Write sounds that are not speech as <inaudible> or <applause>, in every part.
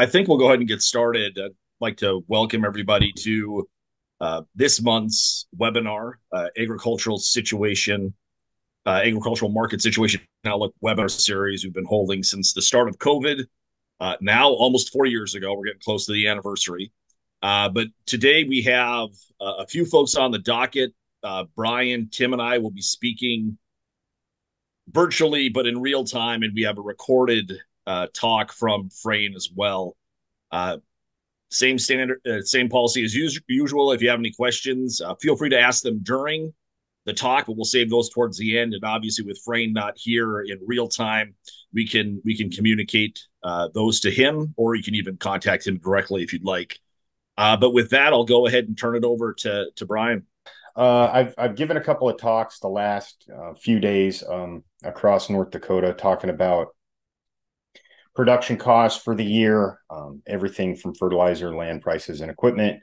I think we'll go ahead and get started. I'd like to welcome everybody to uh, this month's webinar, uh, Agricultural Situation, uh, Agricultural Market Situation Outlook webinar series we've been holding since the start of COVID. Uh, now, almost four years ago, we're getting close to the anniversary. Uh, but today we have uh, a few folks on the docket. Brian, Tim, and I will be speaking virtually, but in real time, and we have a recorded uh, talk from Frayne as well. Uh, same standard, uh, same policy as us- usual. If you have any questions, uh, feel free to ask them during the talk, but we'll save those towards the end. And obviously, with Frayne not here in real time, we can we can communicate uh, those to him, or you can even contact him directly if you'd like. Uh, but with that, I'll go ahead and turn it over to to Brian. Uh, I've I've given a couple of talks the last uh, few days um, across North Dakota, talking about production costs for the year, um, everything from fertilizer, land prices, and equipment.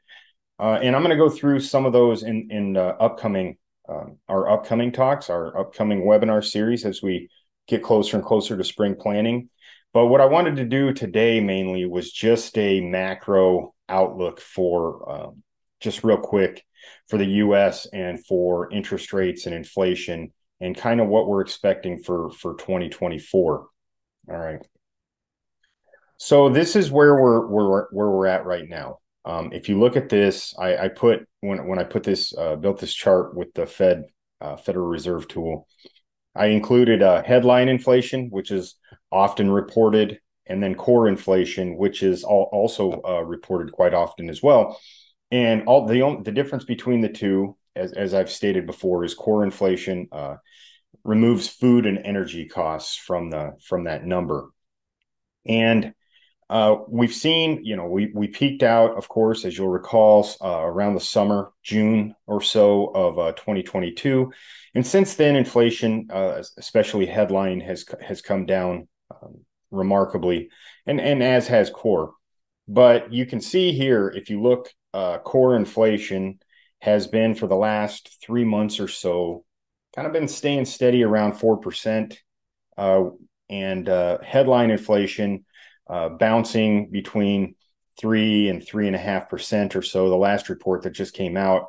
Uh, and I'm going to go through some of those in in uh, upcoming um, our upcoming talks, our upcoming webinar series as we get closer and closer to spring planting. But what I wanted to do today mainly was just a macro outlook for um, just real quick for the U.S. and for interest rates and inflation and kind of what we're expecting for for 2024. All right. So this is where we're where where we're at right now. Um, if you look at this, I, I, put when when I put this uh, built this chart with the Fed uh, Federal Reserve tool, I included uh, headline inflation, which is often reported, and then core inflation, which is all, also uh, reported quite often as well. And all the the difference between the two, as as I've stated before, is core inflation uh, removes food and energy costs from the from that number, and uh, we've seen, you know, we we peaked out, of course, as you'll recall, uh, around the summer, June or so of uh, 2022, and since then, inflation, uh, especially headline, has has come down um, remarkably, and and as has core. But you can see here, if you look, uh, core inflation has been for the last three months or so, kind of been staying steady around four percent, and headline inflation uh, bouncing between three and three and a half percent or so. The last report that just came out,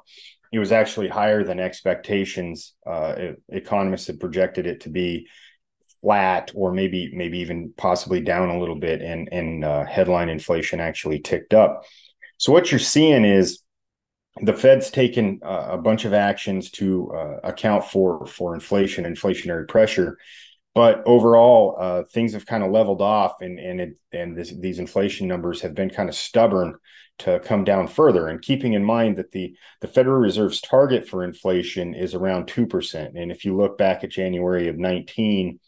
it was actually higher than expectations. Uh, economists had projected it to be flat or maybe maybe even possibly down a little bit, and and uh, headline inflation actually ticked up. So what you're seeing is the Fed's taken uh, a bunch of actions to uh, account for for inflation, inflationary pressure, but overall, uh, things have kind of leveled off, and and it, and this, these inflation numbers have been kind of stubborn to come down further. And keeping in mind that the the Federal Reserve's target for inflation is around two percent, and if you look back at January of nineteen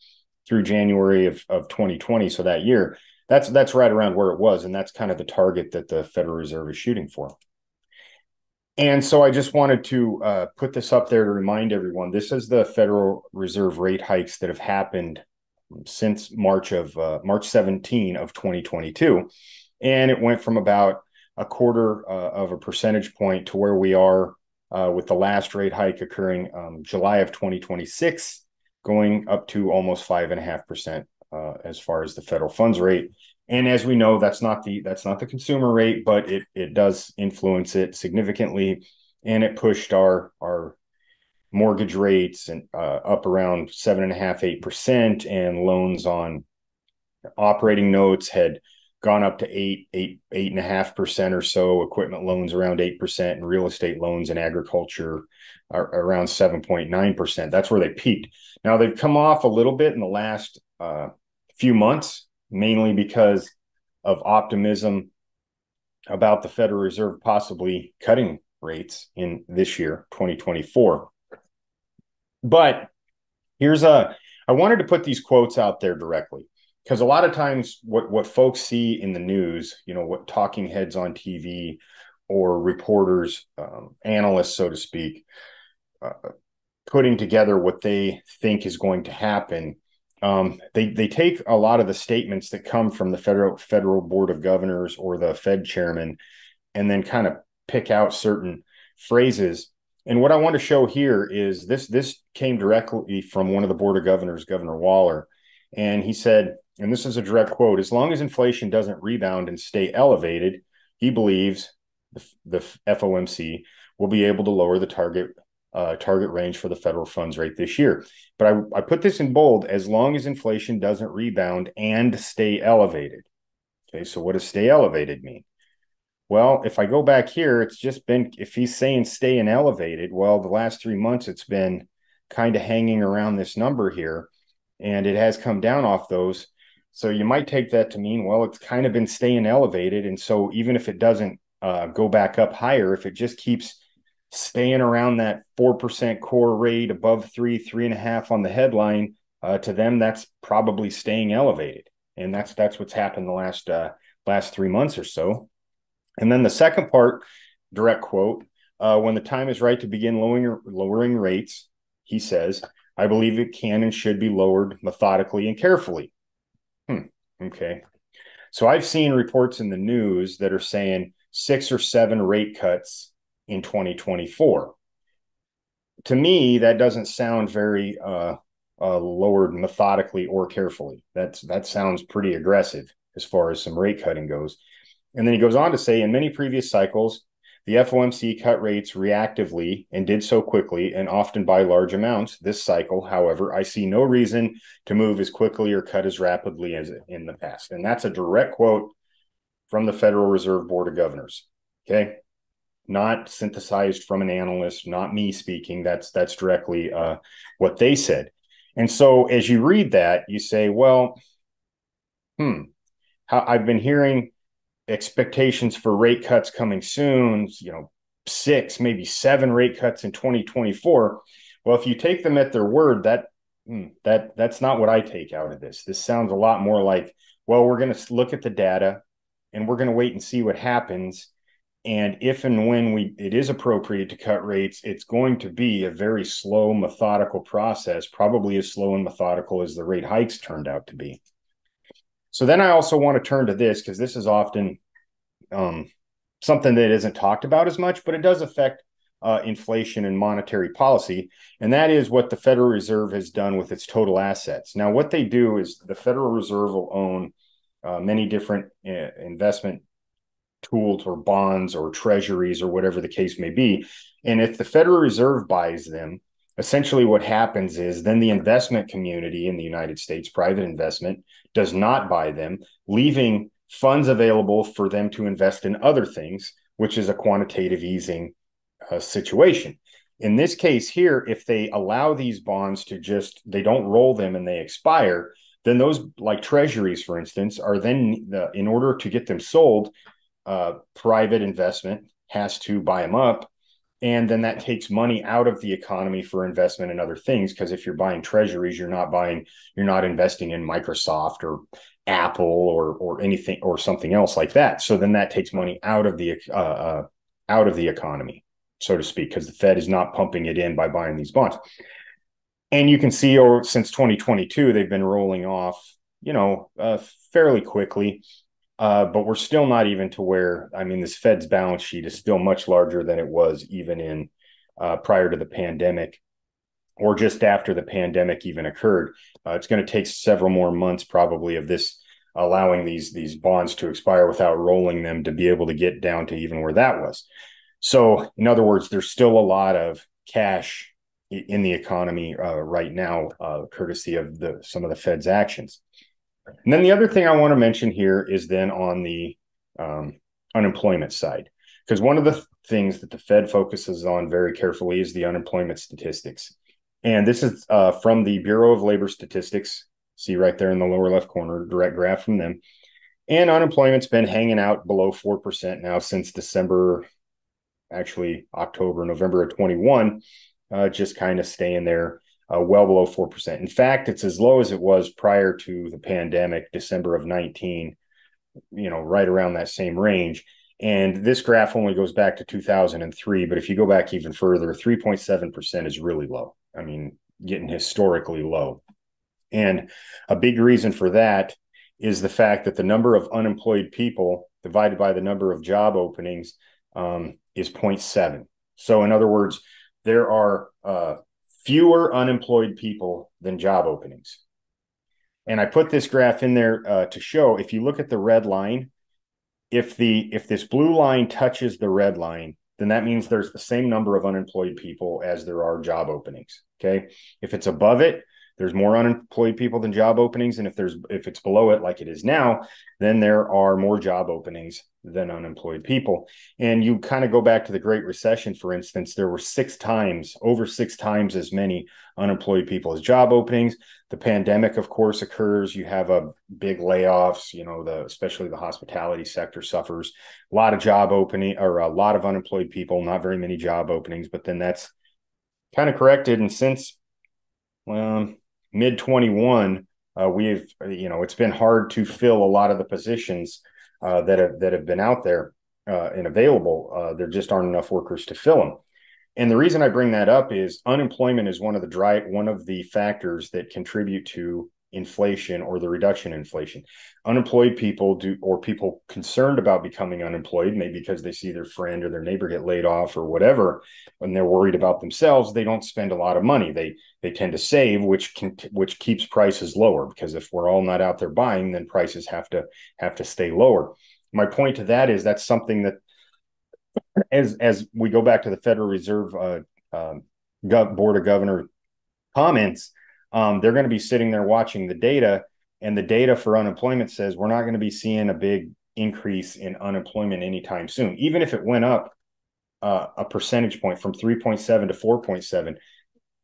through January of of twenty twenty, so that year, that's that's right around where it was, and that's kind of the target that the Federal Reserve is shooting for. And so I just wanted to uh, put this up there to remind everyone this is the Federal Reserve rate hikes that have happened since March of uh, March 17 of 2022. And it went from about a quarter uh, of a percentage point to where we are uh, with the last rate hike occurring um, July of 2026, going up to almost five and a half percent uh, as far as the federal funds rate. And as we know, that's not the that's not the consumer rate, but it it does influence it significantly, and it pushed our our mortgage rates and uh, up around seven and a half eight percent, and loans on operating notes had gone up to eight eight eight and a half percent or so. Equipment loans around eight percent, and real estate loans and agriculture are around seven point nine percent. That's where they peaked. Now they've come off a little bit in the last uh, few months mainly because of optimism about the Federal Reserve possibly cutting rates in this year, 2024. But here's a I wanted to put these quotes out there directly because a lot of times what what folks see in the news, you know, what talking heads on TV or reporters, um, analysts, so to speak, uh, putting together what they think is going to happen um, they they take a lot of the statements that come from the federal federal board of governors or the Fed chairman, and then kind of pick out certain phrases. And what I want to show here is this this came directly from one of the board of governors, Governor Waller, and he said and this is a direct quote as long as inflation doesn't rebound and stay elevated, he believes the, the FOMC will be able to lower the target uh, target range for the federal funds rate this year. But I, I put this in bold as long as inflation doesn't rebound and stay elevated. Okay, so what does stay elevated mean? Well, if I go back here, it's just been, if he's saying stay staying elevated, well, the last three months it's been kind of hanging around this number here and it has come down off those. So you might take that to mean, well, it's kind of been staying elevated. And so even if it doesn't uh, go back up higher, if it just keeps staying around that 4% core rate above three, three and a half on the headline, uh, to them, that's probably staying elevated. And that's, that's what's happened the last, uh, last three months or so. And then the second part, direct quote, uh, when the time is right to begin lowering, lowering rates, he says, I believe it can and should be lowered methodically and carefully. Hmm. Okay. So I've seen reports in the news that are saying six or seven rate cuts in 2024. To me, that doesn't sound very uh, uh, lowered methodically or carefully. That's that sounds pretty aggressive as far as some rate cutting goes. And then he goes on to say, in many previous cycles, the FOMC cut rates reactively and did so quickly and often by large amounts. This cycle, however, I see no reason to move as quickly or cut as rapidly as in the past. And that's a direct quote from the Federal Reserve Board of Governors. Okay. Not synthesized from an analyst, not me speaking. That's that's directly uh, what they said. And so as you read that, you say, well, hmm, how, I've been hearing expectations for rate cuts coming soon, you know, six, maybe seven rate cuts in 2024. Well, if you take them at their word, that hmm, that that's not what I take out of this. This sounds a lot more like, well, we're going to look at the data and we're going to wait and see what happens. And if and when we it is appropriate to cut rates, it's going to be a very slow, methodical process, probably as slow and methodical as the rate hikes turned out to be. So then I also want to turn to this because this is often um, something that isn't talked about as much, but it does affect uh, inflation and monetary policy. And that is what the Federal Reserve has done with its total assets. Now, what they do is the Federal Reserve will own uh, many different uh, investment tools or bonds or treasuries or whatever the case may be. And if the Federal Reserve buys them, essentially what happens is then the investment community in the United States, private investment, does not buy them, leaving funds available for them to invest in other things, which is a quantitative easing uh, situation. In this case here, if they allow these bonds to just, they don't roll them and they expire, then those, like treasuries, for instance, are then, the, in order to get them sold, uh, private investment has to buy them up and then that takes money out of the economy for investment in other things because if you're buying treasuries you're not buying you're not investing in microsoft or apple or or anything or something else like that. So then that takes money out of the uh, uh, out of the economy so to speak because the fed is not pumping it in by buying these bonds. And you can see or since 2022 they've been rolling off you know uh, fairly quickly uh, but we're still not even to where, I mean, this Fed's balance sheet is still much larger than it was even in uh, prior to the pandemic or just after the pandemic even occurred. Uh, it's going to take several more months probably of this allowing these these bonds to expire without rolling them to be able to get down to even where that was. So, in other words, there's still a lot of cash in the economy uh, right now, uh, courtesy of the some of the Fed's actions. And then the other thing I want to mention here is then on the um, unemployment side, because one of the th- things that the Fed focuses on very carefully is the unemployment statistics. And this is uh, from the Bureau of Labor Statistics. See right there in the lower left corner, direct graph from them. And unemployment's been hanging out below 4% now since December, actually October, November of 21, uh, just kind of staying there uh, well below 4%. In fact, it's as low as it was prior to the pandemic, December of 19, you know, right around that same range. And this graph only goes back to 2003. But if you go back even further, 3.7% is really low. I mean, getting historically low. And a big reason for that is the fact that the number of unemployed people divided by the number of job openings um, is 0.7. So, in other words, there are uh, fewer unemployed people than job openings. And I put this graph in there uh, to show if you look at the red line, if the if this blue line touches the red line, then that means there's the same number of unemployed people as there are job openings. Okay. If it's above it, there's more unemployed people than job openings and if there's if it's below it like it is now then there are more job openings than unemployed people. And you kind of go back to the great recession for instance there were six times over six times as many unemployed people as job openings. The pandemic of course occurs. You have a big layoffs you know the especially the hospitality sector suffers. A lot of job opening or a lot of unemployed people not very many job openings but then that's kind of corrected. And since well mid 21, uh, we've you know it's been hard to fill a lot of the positions uh, that have that have been out there uh, and available. Uh, there just aren't enough workers to fill them. And the reason I bring that up is unemployment is one of the dry one of the factors that contribute to inflation or the reduction in inflation. Unemployed people do, or people concerned about becoming unemployed, maybe because they see their friend or their neighbor get laid off or whatever, and they're worried about themselves, they don't spend a lot of money. They they tend to save, which can which keeps prices lower because if we're all not out there buying, then prices have to have to stay lower. My point to that is that's something that as as we go back to the Federal Reserve uh, um, Board of Governor comments, um, they're going to be sitting there watching the data, and the data for unemployment says we're not going to be seeing a big increase in unemployment anytime soon, even if it went up uh, a percentage point from 3.7 to 4.7.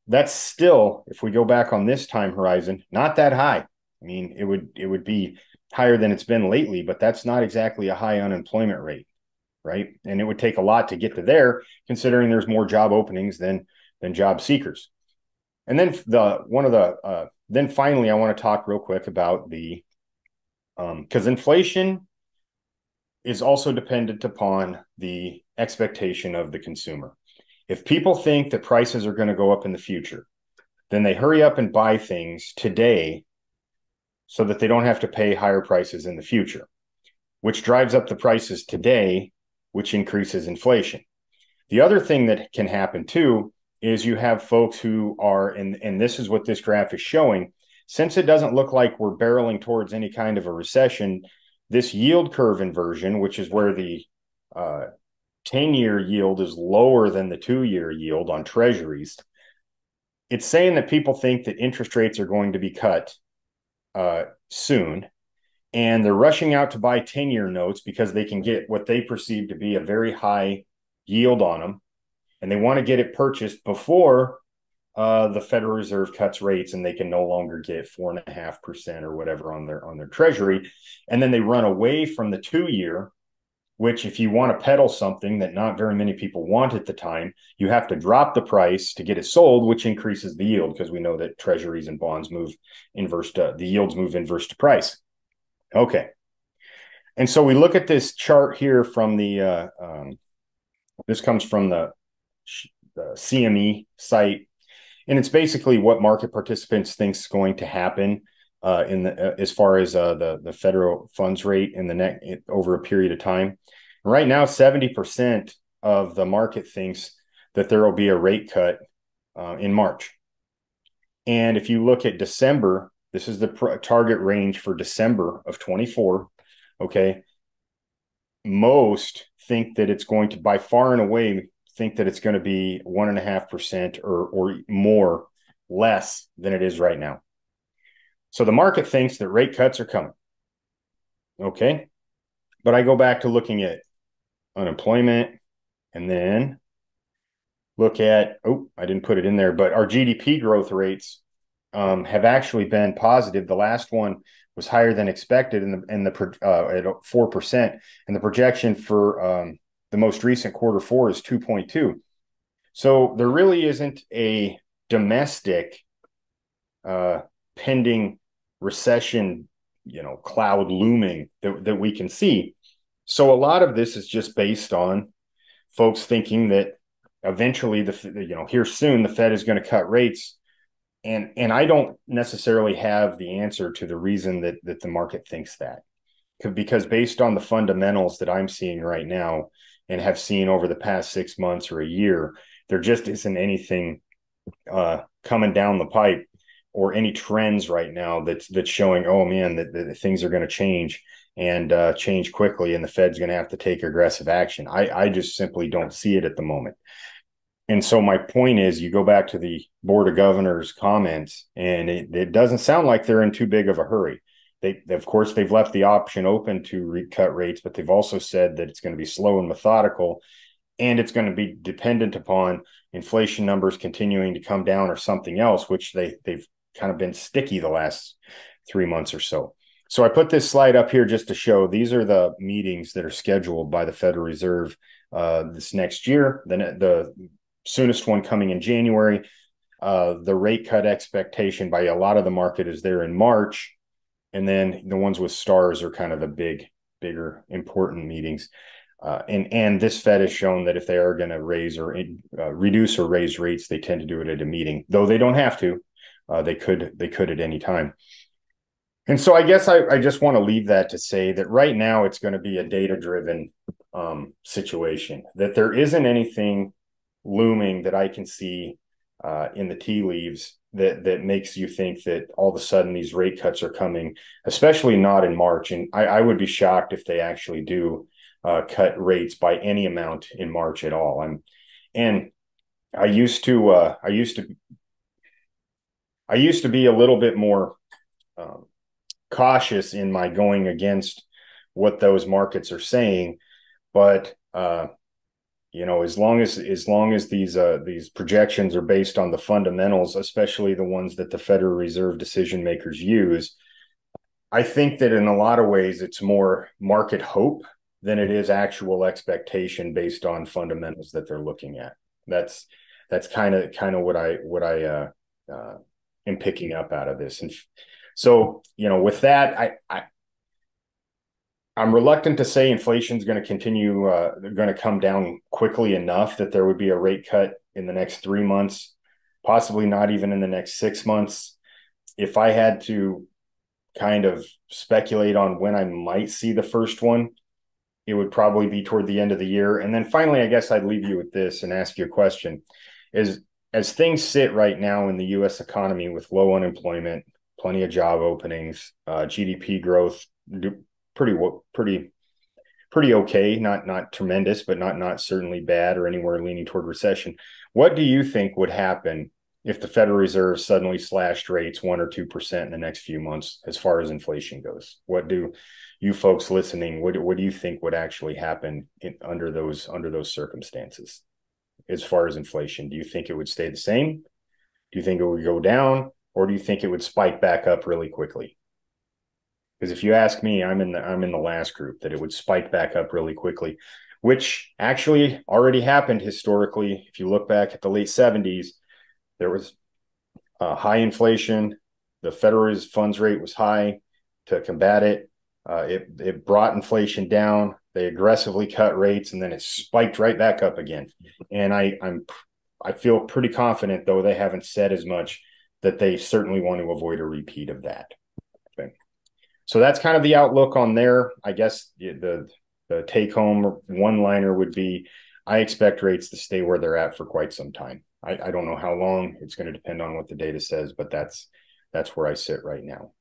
That's still, if we go back on this time horizon, not that high. I mean, it would it would be higher than it's been lately, but that's not exactly a high unemployment rate, right? And it would take a lot to get to there, considering there's more job openings than than job seekers. And then the one of the uh, then finally, I want to talk real quick about the because um, inflation is also dependent upon the expectation of the consumer. If people think that prices are going to go up in the future, then they hurry up and buy things today so that they don't have to pay higher prices in the future, which drives up the prices today, which increases inflation. The other thing that can happen too is you have folks who are, and, and this is what this graph is showing. Since it doesn't look like we're barreling towards any kind of a recession, this yield curve inversion, which is where the uh, 10 year yield is lower than the two year yield on treasuries, it's saying that people think that interest rates are going to be cut uh, soon. And they're rushing out to buy 10 year notes because they can get what they perceive to be a very high yield on them and they want to get it purchased before uh, the Federal Reserve cuts rates and they can no longer get four and a half percent or whatever on their on their treasury, and then they run away from the two year, which if you want to peddle something that not very many people want at the time, you have to drop the price to get it sold, which increases the yield because we know that treasuries and bonds move inverse to the yields move inverse to price. Okay, and so we look at this chart here from the uh, um, this comes from the the CME site, and it's basically what market participants think is going to happen uh, in the uh, as far as uh, the the federal funds rate in the net over a period of time. Right now, seventy percent of the market thinks that there will be a rate cut uh, in March, and if you look at December, this is the pr- target range for December of twenty four. Okay, most think that it's going to by far and away think that it's going to be one and a half percent or or more less than it is right now. So the market thinks that rate cuts are coming. Okay. But I go back to looking at unemployment and then look at, oh, I didn't put it in there, but our GDP growth rates um, have actually been positive. The last one was higher than expected in the in the uh, at four percent, and the projection for um, the most recent quarter four is 2.2. So there really isn't a domestic uh, pending recession, you know, cloud looming that, that we can see. So a lot of this is just based on folks thinking that eventually the you know here soon the Fed is going to cut rates, and and I don't necessarily have the answer to the reason that that the market thinks that, because based on the fundamentals that I'm seeing right now, and have seen over the past six months or a year, there just isn't anything uh, coming down the pipe or any trends right now that's that's showing, oh man, that, that things are going to change and uh, change quickly, and the Fed's going to have to take aggressive action. I I just simply don't see it at the moment. And so my point is, you go back to the board of governors comments, and it, it doesn't sound like they're in too big of a hurry. They, of course, they've left the option open to re- cut rates, but they've also said that it's going to be slow and methodical, and it's going to be dependent upon inflation numbers continuing to come down or something else, which they they've kind of been sticky the last three months or so. So I put this slide up here just to show these are the meetings that are scheduled by the Federal Reserve uh, this next year. The, the soonest one coming in January. Uh, the rate cut expectation by a lot of the market is there in March, and then the ones with stars are kind of the big, bigger, important meetings. Uh, and and this Fed has shown that if they are going to raise or uh, reduce or raise rates, they tend to do it at a meeting, though they don't have to. Uh, they could they could at any time. And so I guess I, I just want to leave that to say that right now it's going to be a data driven um, situation. That there isn't anything looming that I can see uh, in the tea leaves that that makes you think that all of a sudden these rate cuts are coming, especially not in March. And I, I would be shocked if they actually do uh, cut rates by any amount in March at all. I'm and I used to uh, I used to I used to be a little bit more um, cautious in my going against what those markets are saying, but uh, you know as long as as long as these uh, these projections are based on the fundamentals especially the ones that the federal reserve decision makers use i think that in a lot of ways it's more market hope than it is actual expectation based on fundamentals that they're looking at. That's that's kind of kind of what i what i uh, uh am picking up out of this. And so you know with that i i I'm reluctant to say inflation is going to continue, uh, going to come down quickly enough that there would be a rate cut in the next three months, possibly not even in the next six months. If I had to kind of speculate on when I might see the first one, it would probably be toward the end of the year. And then finally, I guess I'd leave you with this and ask you a question: Is as things sit right now in the U.S. economy with low unemployment, plenty of job openings, uh, GDP growth pretty pretty pretty okay, not not tremendous, but not not certainly bad or anywhere leaning toward recession. What do you think would happen if the Federal Reserve suddenly slashed rates one or two percent in the next few months as far as inflation goes? What do you folks listening what what do you think would actually happen in, under those under those circumstances as far as inflation? Do you think it would stay the same? Do you think it would go down, or do you think it would spike back up really quickly? Because if you ask me, I'm in the I'm in the last group that it would spike back up really quickly, which actually already happened historically. If you look back at the late 70s, there was uh, high inflation. The Federal funds rate was high to combat it. Uh, it it brought inflation down. They aggressively cut rates, and then it spiked right back up again. And I I'm I feel pretty confident, though they haven't said as much, that they certainly want to avoid a repeat of that so that's kind of the outlook on there. I guess the the take home one liner would be I expect rates to stay where they're at for quite some time. I, I don't know how long. It's going to depend on what the data says, but that's that's where I sit right now.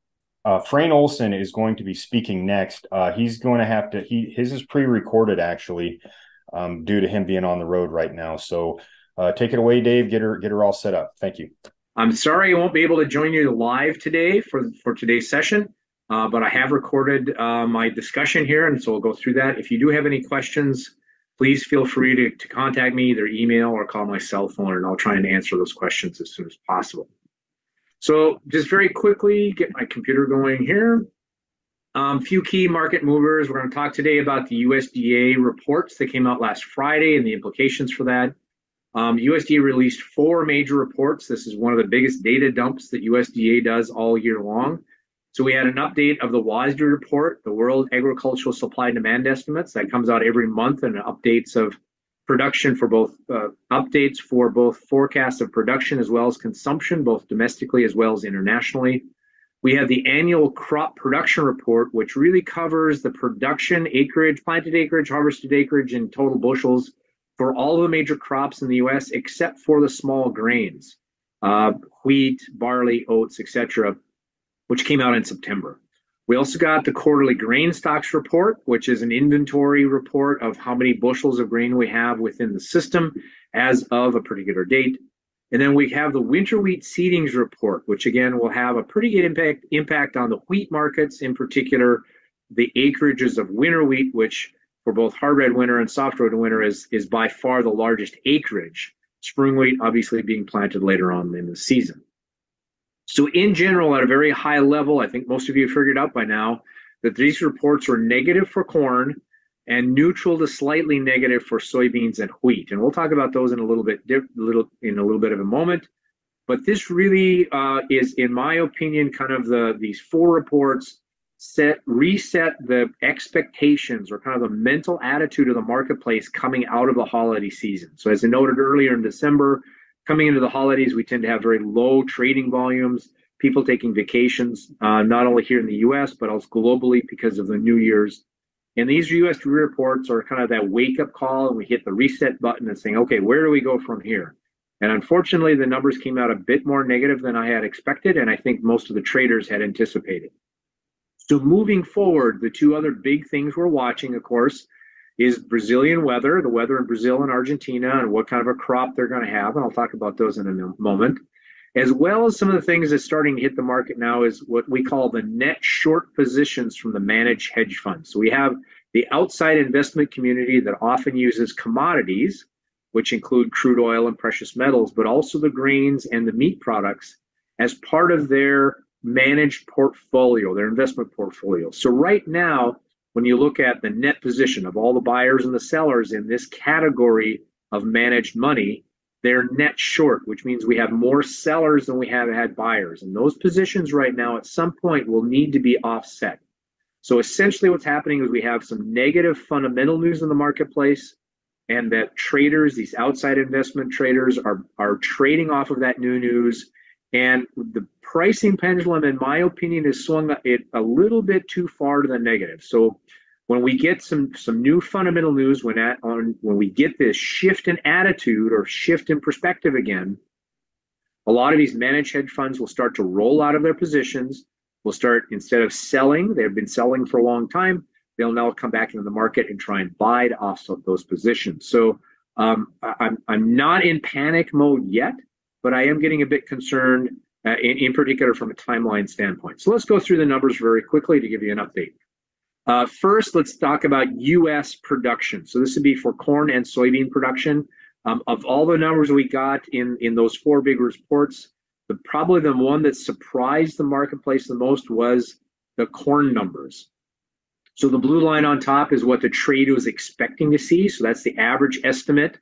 Uh, Frayne Olson is going to be speaking next. Uh, he's going to have to. He his is pre-recorded actually, um, due to him being on the road right now. So uh, take it away, Dave. Get her get her all set up. Thank you. I'm sorry I won't be able to join you live today for for today's session. Uh, but I have recorded uh, my discussion here, and so we'll go through that. If you do have any questions, please feel free to, to contact me, either email or call my cell phone, and I'll try and answer those questions as soon as possible. So just very quickly, get my computer going here. A um, few key market movers. We're going to talk today about the USDA reports that came out last Friday and the implications for that. Um, USDA released four major reports. This is one of the biggest data dumps that USDA does all year long. So we had an update of the WASDE report, the World Agricultural Supply and Demand Estimates, that comes out every month, and updates of production for both uh, updates for both forecasts of production as well as consumption, both domestically as well as internationally. We have the annual crop production report, which really covers the production acreage, planted acreage, harvested acreage, and total bushels for all the major crops in the US except for the small grains. uh, wheat, barley, oats, etc., which came out in September. We also got the quarterly grain stocks report, which is an inventory report of how many bushels of grain we have within the system as of a particular date. And then we have the winter wheat seedings report, which again will have a pretty good impact impact on the wheat markets, in particular the acreages of winter wheat, which for both hard red winter and soft red winter is is by far the largest acreage. Spring wheat obviously being planted later on in the season. So in general, at a very high level, I think most of you figured out by now that these reports are negative for corn and neutral to slightly negative for soybeans and wheat. And we'll talk about those in a little bit, little in a little bit of a moment. But this really uh, is, in my opinion, kind of the these four reports set reset the expectations or kind of the mental attitude of the marketplace coming out of the holiday season. So as I noted earlier in December, coming into the holidays, we tend to have very low trading volumes, people taking vacations, uh, not only here in the US, but also globally because of the New Year's. And these US reports are kind of that wake up call, and we hit the reset button and saying, okay, where do we go from here? And unfortunately, the numbers came out a bit more negative than I had expected, and I think most of the traders had anticipated. So, moving forward, the two other big things we're watching, of course, is Brazilian weather, the weather in Brazil and Argentina, and what kind of a crop they're going to have. And I'll talk about those in a moment. As well as some of the things that's starting to hit the market now is what we call the net short positions from the managed hedge funds. So we have the outside investment community that often uses commodities, which include crude oil and precious metals, but also the grains and the meat products as part of their managed portfolio, their investment portfolio. So right now, when you look at the net position of all the buyers and the sellers in this category of managed money, they're net short, which means we have more sellers than we have had buyers. And those positions right now at some point will need to be offset. So essentially, what's happening is we have some negative fundamental news in the marketplace, and that traders, these outside investment traders, are, are trading off of that new news. And the pricing pendulum, in my opinion, has swung it a little bit too far to the negative. So when we get some some new fundamental news, when at, on when we get this shift in attitude or shift in perspective again, a lot of these managed hedge funds will start to roll out of their positions. Will start instead of selling, they've been selling for a long time. They'll now come back into the market and try and buy off offset those positions. So um, I'm I'm not in panic mode yet, but I am getting a bit concerned uh, in, in, particular from a timeline standpoint. So let's go through the numbers very quickly to give you an update. Uh, first, let's talk about U.S. production. So this would be for corn and soybean production. Um, of all the numbers we got in, in those four big reports, the probably the one that surprised the marketplace the most was the corn numbers. So the blue line on top is what the trade was expecting to see. So that's the average estimate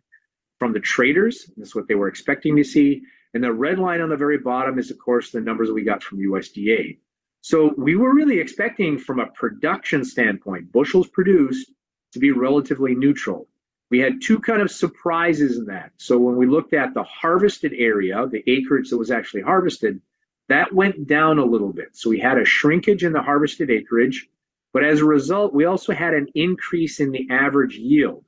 from the traders. That's what they were expecting to see. And the red line on the very bottom is, of course, the numbers we got from USDA. So we were really expecting, from a production standpoint, bushels produced to be relatively neutral. We had two kind of surprises in that. So when we looked at the harvested area, the acreage that was actually harvested, that went down a little bit. So we had a shrinkage in the harvested acreage, but as a result, we also had an increase in the average yield.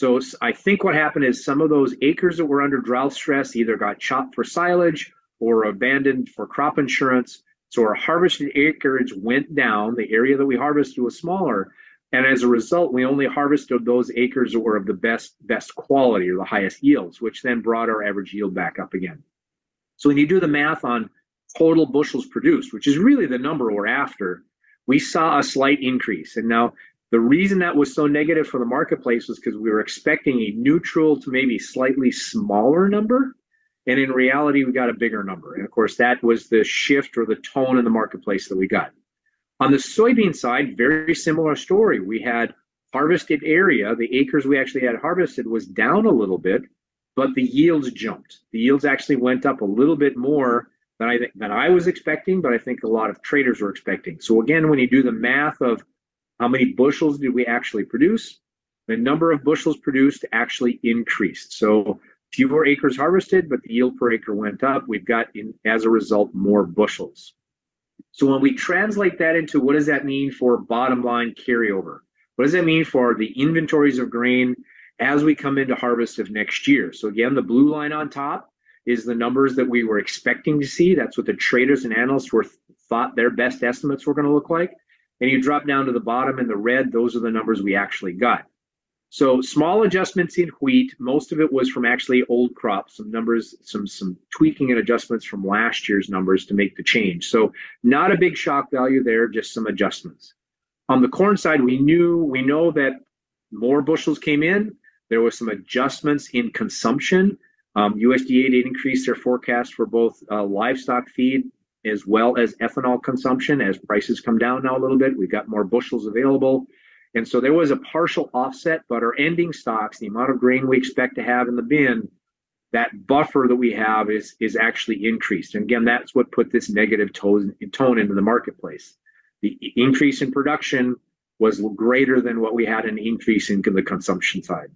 So I think what happened is some of those acres that were under drought stress either got chopped for silage or abandoned for crop insurance. So our harvested acreage went down. The area that we harvested was smaller. And as a result, we only harvested those acres that were of the best best quality or the highest yields, which then brought our average yield back up again. So when you do the math on total bushels produced, which is really the number we're after, we saw a slight increase. And now the reason that was so negative for the marketplace was because we were expecting a neutral to maybe slightly smaller number. And in reality, we got a bigger number. And of course, that was the shift or the tone in the marketplace that we got. On the soybean side, very similar story. We had harvested area, the acres we actually had harvested was down a little bit, but the yields jumped. The yields actually went up a little bit more than I than I was expecting, but I think a lot of traders were expecting. So again, when you do the math of how many bushels did we actually produce? The number of bushels produced actually increased. So fewer acres harvested, but the yield per acre went up. We've got, in, as a result, more bushels. So when we translate that into what does that mean for bottom line carryover? What does that mean for the inventories of grain as we come into harvest of next year? So again, the blue line on top is the numbers that we were expecting to see. That's what the traders and analysts were thought their best estimates were going to look like. And you drop down to the bottom in the red, those are the numbers we actually got. So small adjustments in wheat. Most of it was from actually old crops, some numbers, some some tweaking and adjustments from last year's numbers to make the change. So not a big shock value there, just some adjustments. On the corn side, we knew we know that more bushels came in. There was some adjustments in consumption. Um, USDA did increase their forecast for both uh, livestock feed as well as ethanol consumption as prices come down now a little bit. We've got more bushels available. And so there was a partial offset, but our ending stocks, the amount of grain we expect to have in the bin, that buffer that we have is is actually increased. And again, that's what put this negative tone, tone into the marketplace. The increase in production was greater than what we had an increase in the consumption side.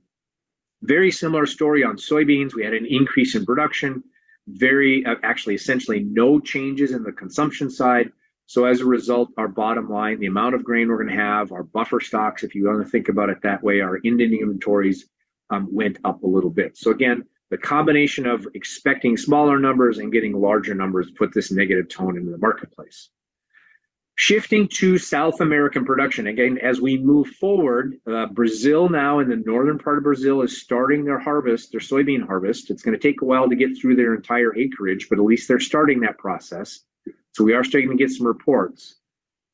Very similar story on soybeans. We had an increase in production, very uh, actually essentially no changes in the consumption side. So as a result, our bottom line, the amount of grain we're going to have, our buffer stocks, if you want to think about it that way, our ending inventories um, went up a little bit. So again, the combination of expecting smaller numbers and getting larger numbers put this negative tone into the marketplace. Shifting to South American production, again, as we move forward, uh, Brazil now in the northern part of Brazil is starting their harvest, their soybean harvest. It's going to take a while to get through their entire acreage, but at least they're starting that process. So we are starting to get some reports.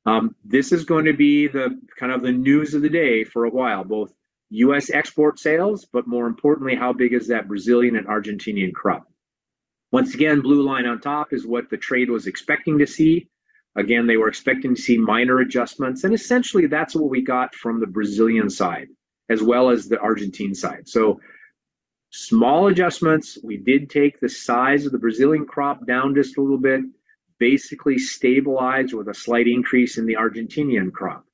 Um, this is going to be the kind of the news of the day for a while, both U.S. export sales, but more importantly, how big is that Brazilian and Argentinian crop? Once again, blue line on top is what the trade was expecting to see. Again, they were expecting to see minor adjustments, and essentially that's what we got from the Brazilian side as well as the Argentine side. So small adjustments. We did take the size of the Brazilian crop down just a little bit basically stabilized with a slight increase in the Argentinian crop.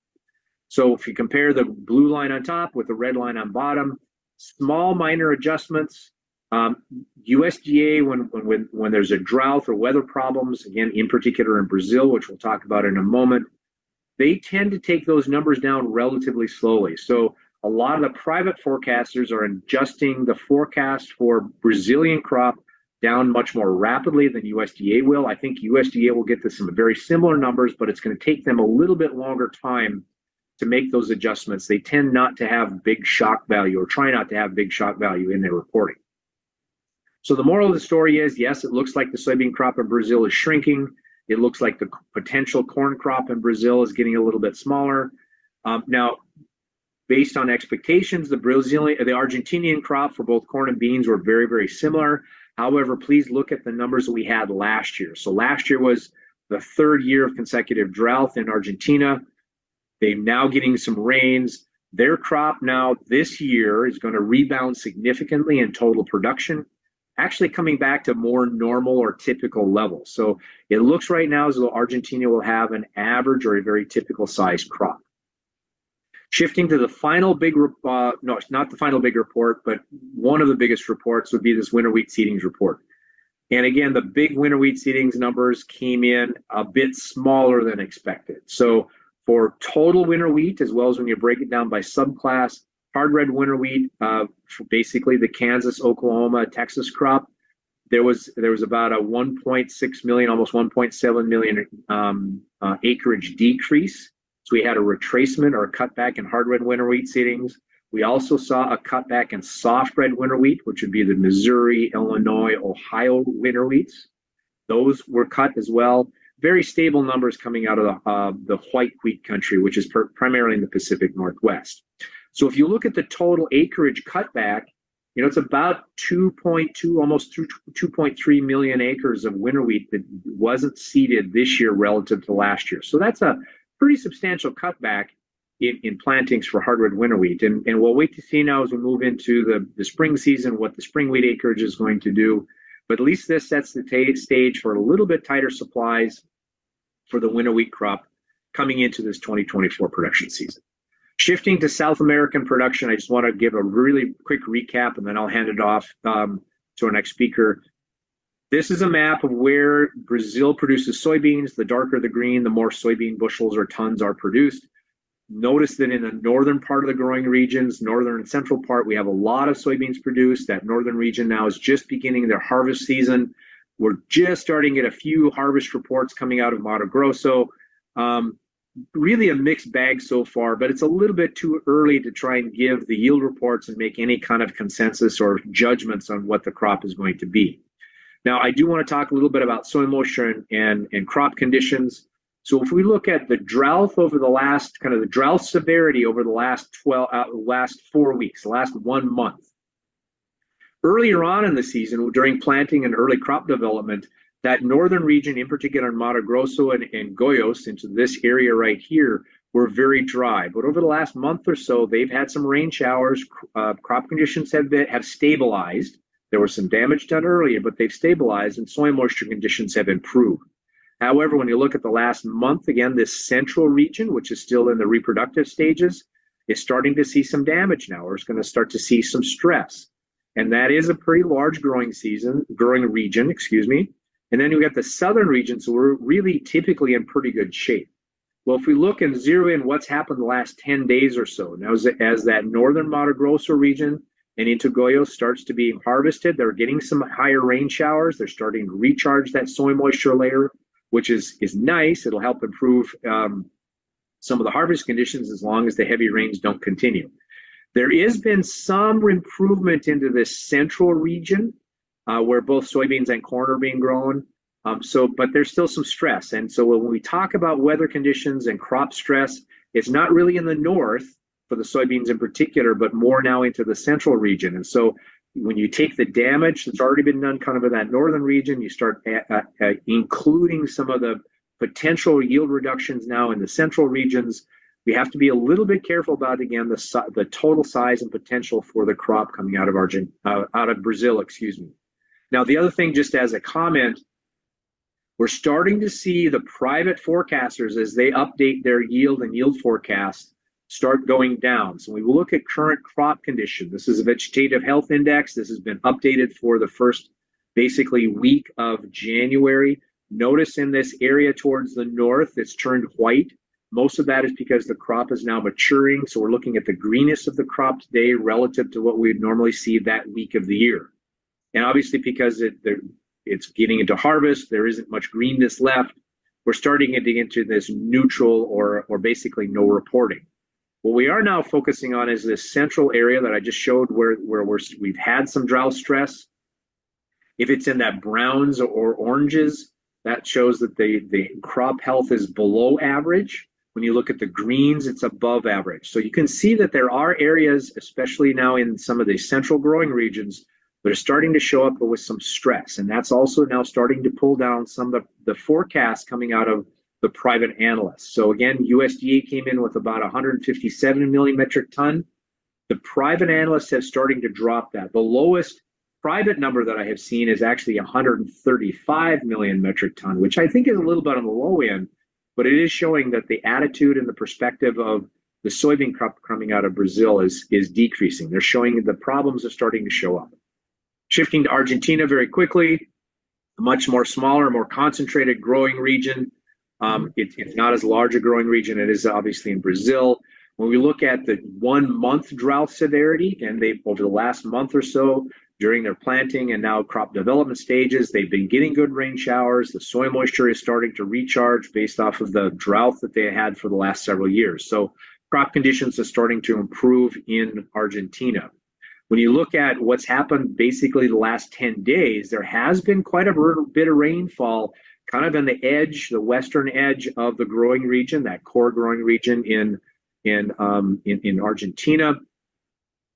So if you compare the blue line on top with the red line on bottom, small minor adjustments. Um, USDA, when, when, when there's a drought or weather problems, again, in particular in Brazil, which we'll talk about in a moment, they tend to take those numbers down relatively slowly. So a lot of the private forecasters are adjusting the forecast for Brazilian crop down much more rapidly than USDA will. I think USDA will get to some very similar numbers, but it's going to take them a little bit longer time to make those adjustments. They tend not to have big shock value or try not to have big shock value in their reporting. So the moral of the story is yes, it looks like the soybean crop in Brazil is shrinking. It looks like the potential corn crop in Brazil is getting a little bit smaller. Um, now, based on expectations, the Brazilian, the Argentinian crop for both corn and beans were very, very similar. However, please look at the numbers that we had last year. So last year was the third year of consecutive drought in Argentina. They're now getting some rains. Their crop now this year is going to rebound significantly in total production, actually coming back to more normal or typical levels. So it looks right now as though Argentina will have an average or a very typical size crop. Shifting to the final big, uh, no, it's not the final big report, but one of the biggest reports would be this winter wheat seedings report. And again, the big winter wheat seedings numbers came in a bit smaller than expected. So for total winter wheat, as well as when you break it down by subclass, hard red winter wheat, uh, basically the Kansas, Oklahoma, Texas crop, there was there was about a 1.6 million, almost 1.7 million um, uh, acreage decrease so we had a retracement or a cutback in hard red winter wheat seedings. We also saw a cutback in soft red winter wheat, which would be the Missouri, Illinois, Ohio winter wheats. Those were cut as well. Very stable numbers coming out of the, uh, the white wheat country, which is per- primarily in the Pacific Northwest. So if you look at the total acreage cutback, you know, it's about 2.2, almost 2.3 million acres of winter wheat that wasn't seeded this year relative to last year. So that's a pretty substantial cutback in, in plantings for hard red winter wheat. And, and we'll wait to see now as we move into the, the spring season what the spring wheat acreage is going to do. But at least this sets the t- stage for a little bit tighter supplies for the winter wheat crop coming into this 2024 production season. Shifting to South American production, I just want to give a really quick recap and then I'll hand it off um, to our next speaker. This is a map of where Brazil produces soybeans. The darker the green, the more soybean bushels or tons are produced. Notice that in the northern part of the growing regions, northern and central part, we have a lot of soybeans produced. That northern region now is just beginning their harvest season. We're just starting to get a few harvest reports coming out of Mato Grosso. Um, really a mixed bag so far, but it's a little bit too early to try and give the yield reports and make any kind of consensus or judgments on what the crop is going to be. Now, I do want to talk a little bit about soil moisture and, and, and crop conditions. So if we look at the drought over the last kind of the drought severity over the last 12 uh, last 4 weeks, last 1 month. Earlier on in the season during planting and early crop development, that northern region in particular in Mato Grosso and, and Goiás into this area right here were very dry. But over the last month or so, they've had some rain showers. Uh, crop conditions have been, have stabilized. There was some damage done earlier, but they've stabilized and soil moisture conditions have improved. However, when you look at the last month, again, this central region, which is still in the reproductive stages, is starting to see some damage now, or is going to start to see some stress. And that is a pretty large growing season, growing region, excuse me. And then you got the southern region, so we're really typically in pretty good shape. Well, if we look and zero in what's happened the last 10 days or so, now as, as that northern Mato Grosso region and into Goiás starts to be harvested, they're getting some higher rain showers. They're starting to recharge that soil moisture layer which is is nice. It'll help improve um, some of the harvest conditions as long as the heavy rains don't continue. There has been some improvement into this central region uh, where both soybeans and corn are being grown. Um, so, but there's still some stress. And so when we talk about weather conditions and crop stress, it's not really in the north for the soybeans in particular, but more now into the central region. And so when you take the damage that's already been done kind of in that northern region, you start including some of the potential yield reductions now in the central regions. We have to be a little bit careful about again the the total size and potential for the crop coming out of Argent uh, out of Brazil, excuse me. Now the other thing, just as a comment, we're starting to see the private forecasters as they update their yield and yield forecast start going down. So we look at current crop condition. This is a vegetative health index. This has been updated for the first basically week of January. Notice in this area towards the north, it's turned white. Most of that is because the crop is now maturing. So we're looking at the greenness of the crop today relative to what we'd normally see that week of the year. And obviously, because it, it's getting into harvest, there isn't much greenness left. We're starting to get into this neutral or, or basically no reporting. What we are now focusing on is this central area that I just showed where, where we're, we've had some drought stress. If it's in that browns or oranges, that shows that the, the crop health is below average. When you look at the greens, it's above average. So you can see that there are areas, especially now in some of the central growing regions, that are starting to show up but with some stress. And that's also now starting to pull down some of the, the forecasts coming out of the private analysts. So again, USDA came in with about 157 million metric ton. The private analysts have starting to drop that. The lowest private number that I have seen is actually 135 million metric ton, which I think is a little bit on the low end, but it is showing that the attitude and the perspective of the soybean crop coming out of Brazil is is decreasing. They're showing the problems are starting to show up. Shifting to Argentina very quickly, a much more smaller, more concentrated growing region. Um, it, it's not as large a growing region. It is obviously in Brazil. When we look at the one month drought severity, and they over the last month or so during their planting and now crop development stages, they've been getting good rain showers. The soil moisture is starting to recharge based off of the drought that they had for the last several years. So crop conditions are starting to improve in Argentina. When you look at what's happened basically the last 10 days, there has been quite a bit of rainfall kind of in the edge, the western edge of the growing region, that core growing region in in um, in, in Argentina.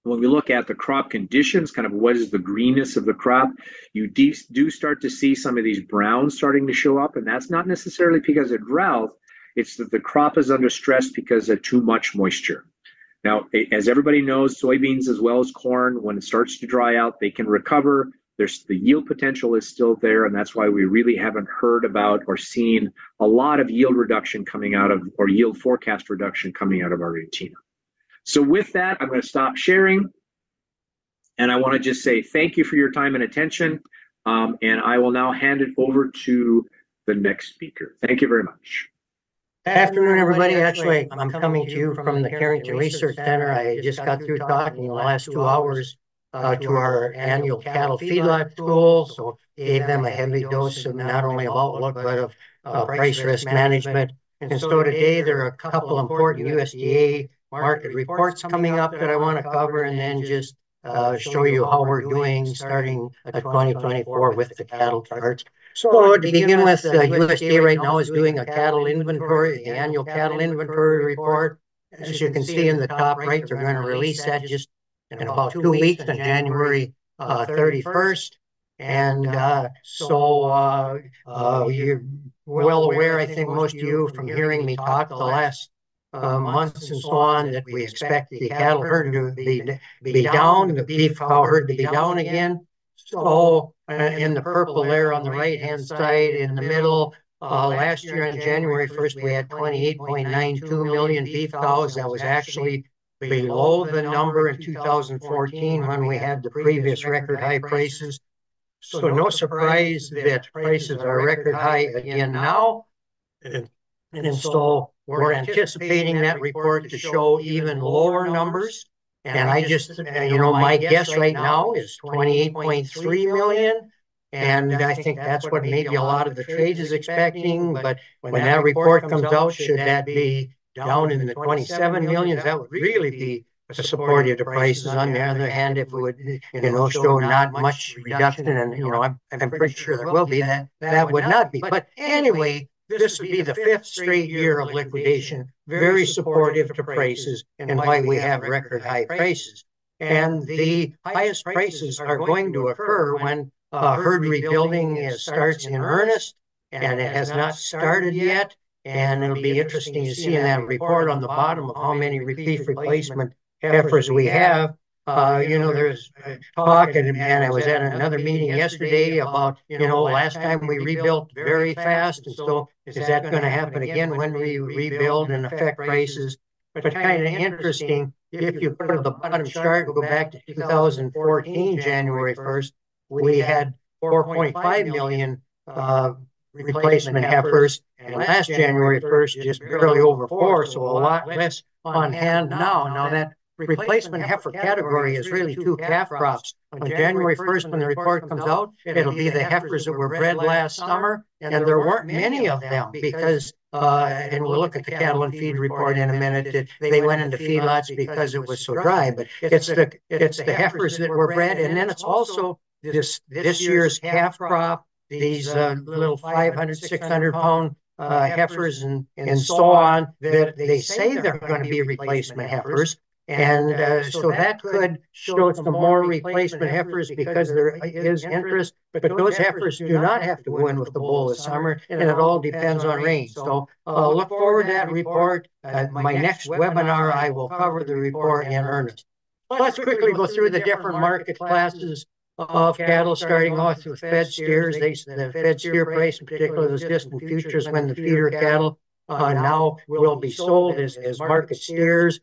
When we look at the crop conditions, kind of what is the greenness of the crop, you de- do start to see some of these browns starting to show up, and that's not necessarily because of drought. It's that the crop is under stress because of too much moisture. Now, as everybody knows, soybeans as well as corn, when it starts to dry out, they can recover there's the yield potential is still there, and that's why we really haven't heard about or seen a lot of yield reduction coming out of or yield forecast reduction coming out of Argentina. So with that, I'm going to stop sharing, and I want to just say thank you for your time and attention, um, and I will now hand it over to the next speaker. Thank you very much. Afternoon, everybody. Actually, I'm coming to you from the Carrington Research Center. I just got through talking the last two hours uh, to our annual cattle feedlot school. So gave them a heavy dose of not only of outlook, but of uh, price risk management. And so today there are a couple important USDA market reports coming up that I want to cover and then just uh, show you how we're doing starting at 2024 with the cattle charts. So to begin with, uh, USDA right now is doing a cattle inventory, the annual cattle inventory report. As you can see in the top right, they're going to release that just in about two weeks on January uh, 31st. And uh, so uh, uh, you're well aware, I think most of you from hearing me talk the last uh, months and so on, that we expect the cattle herd to be, be down, the beef cow herd to be down again. So uh, in the purple there on the right-hand side, in the middle, uh, last year on January 1st, we had 28.92 million beef cows. That was actually below the number in 2014 when we had the previous record high prices. So no surprise that prices are record high again now. And, and so we're anticipating that report to show even lower numbers. And I just, uh, uh, you know, my guess right now is 28.3 million. And I think that's what maybe a lot of the trade is expecting. But when that report comes out, should that be down in the 27 millions, that would really be a supportive to prices. On the other hand, if it would, you know, show not much reduction, and you know, I'm, I'm pretty sure there will be that, that would not be. But anyway, this would be the fifth straight year of liquidation, very supportive to prices and why we have record high prices. And the highest prices are going to occur when uh, herd rebuilding starts in earnest, and it has not started yet. And it'll be interesting to see in that report on the bottom of how many beef replacement heifers we have. Uh, you know, there's talk, and, and I was at another meeting yesterday about, you know, last time we rebuilt very fast. And so is that going to happen again when we rebuild and affect prices? But kind of interesting, if you to the bottom chart, go back to 2014, January 1st, we had 4.5 million uh, replacement heifers. And last January 1st, just barely over four, so a lot less on hand now. Now that replacement heifer category is really two calf crops. On January 1st, when the report comes out, it'll be the heifers that were bred last summer, and there weren't many of them because, uh, and we'll look at the cattle and feed report in a minute, that they went into feedlots because it was so dry, but it's the, it's the heifers that were bred, and then it's also this, this year's calf crop, these uh, little 500, 600 pound uh, heifers and, and so on, that they say they're going to be replacement heifers, and uh, so that could show some more replacement heifers because there is interest, but those heifers do not have to win with the bull this summer, and it all depends on rain. So uh, look forward to that report. Uh, my next webinar, I will cover the report in earnest. Let's quickly go through the different market classes of cattle, starting off with fed steers. They, the fed steer price, in particular, those distant futures when the feeder cattle uh, now will be sold as, as market steers.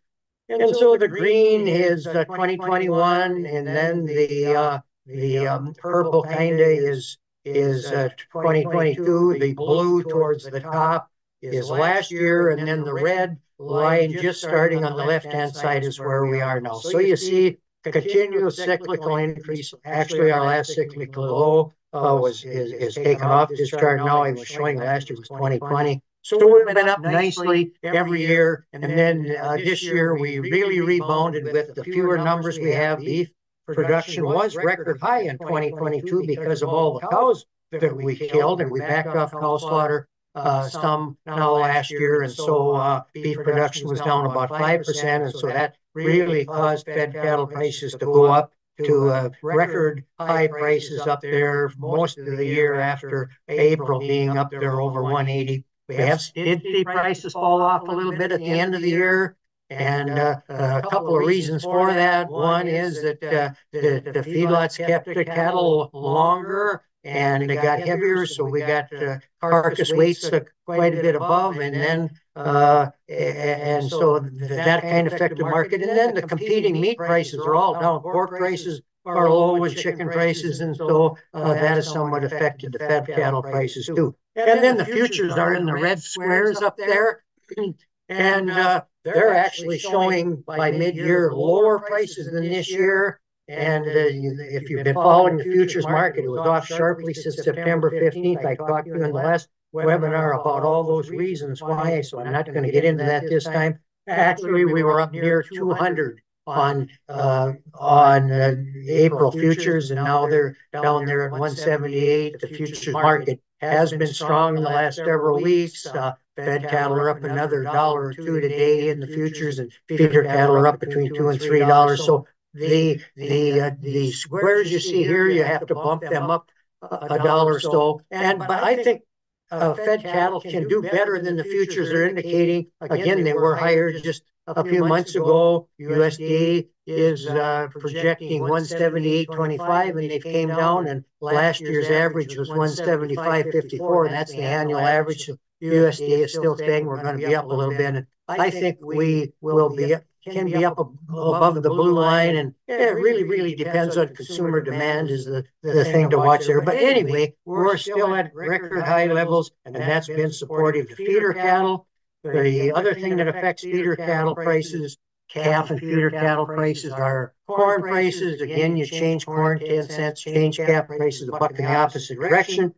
And so the green is uh, 2021, and then the uh, the um, purple kind of is is uh, 2022. The blue towards the top is last year, and then the red line just starting on the left-hand side is where we are now. So you see the continuous cyclical increase. Actually, our last cyclical low uh, was is, is taken off this chart now. I was showing last year was 2020. So we've been up nicely every year. And then uh, this year, we really rebounded with the fewer numbers we have. Beef production was record high in 2022 because of all the cows that we killed, and we backed off cow slaughter uh, some now last year. And so uh, beef production was down about 5%. And so that really caused fed cattle prices to go up to uh, record high prices up there most of the year after April being up there over 180 we have did see prices fall off a little bit at the end of the year. And uh, uh, a couple of reasons for that. One is that uh, the, the feedlots kept the cattle longer and they got heavier, so we got uh, carcass weights quite a bit above, and then uh, and so that kind of affected the market. And then the competing meat prices are all down. Pork prices are low with chicken prices, and so uh, that has somewhat affected the fed cattle prices too. And then the futures are in the red squares up there. <clears throat> And uh, they're actually showing by mid-year lower prices than this year. And uh, you, if you've been following the futures market, it was off sharply since September 15th. I talked to you in the last webinar about all those reasons why, so I'm not going to get into that this time. Actually, we were up near 200 on uh, on uh, April futures, and now they're down there at 178. The futures market has been strong in the last several weeks. Uh, Fed cattle are up another dollar or two today in the futures, and feeder cattle are up between two and three dollars. So the the uh, the squares you see here, you have to bump them up a dollar or so. And but I think uh, Fed cattle can do better than the futures are indicating. Again, they were higher just a few months ago. USDA is uh, projecting 178.25, and they came down. And last year's average was 175.54, and that's the annual average. So USDA is still saying we're going to be up a little bit. And I think we will be can be up above the blue line, and it really, really depends on consumer demand is the, the thing to watch there. But anyway, we're still at record high levels, and that's been supportive to feeder cattle. The other thing that affects feeder cattle prices, calf and feeder cattle prices are corn prices. Again, you change corn 10 cents, change calf prices a buck in the opposite direction.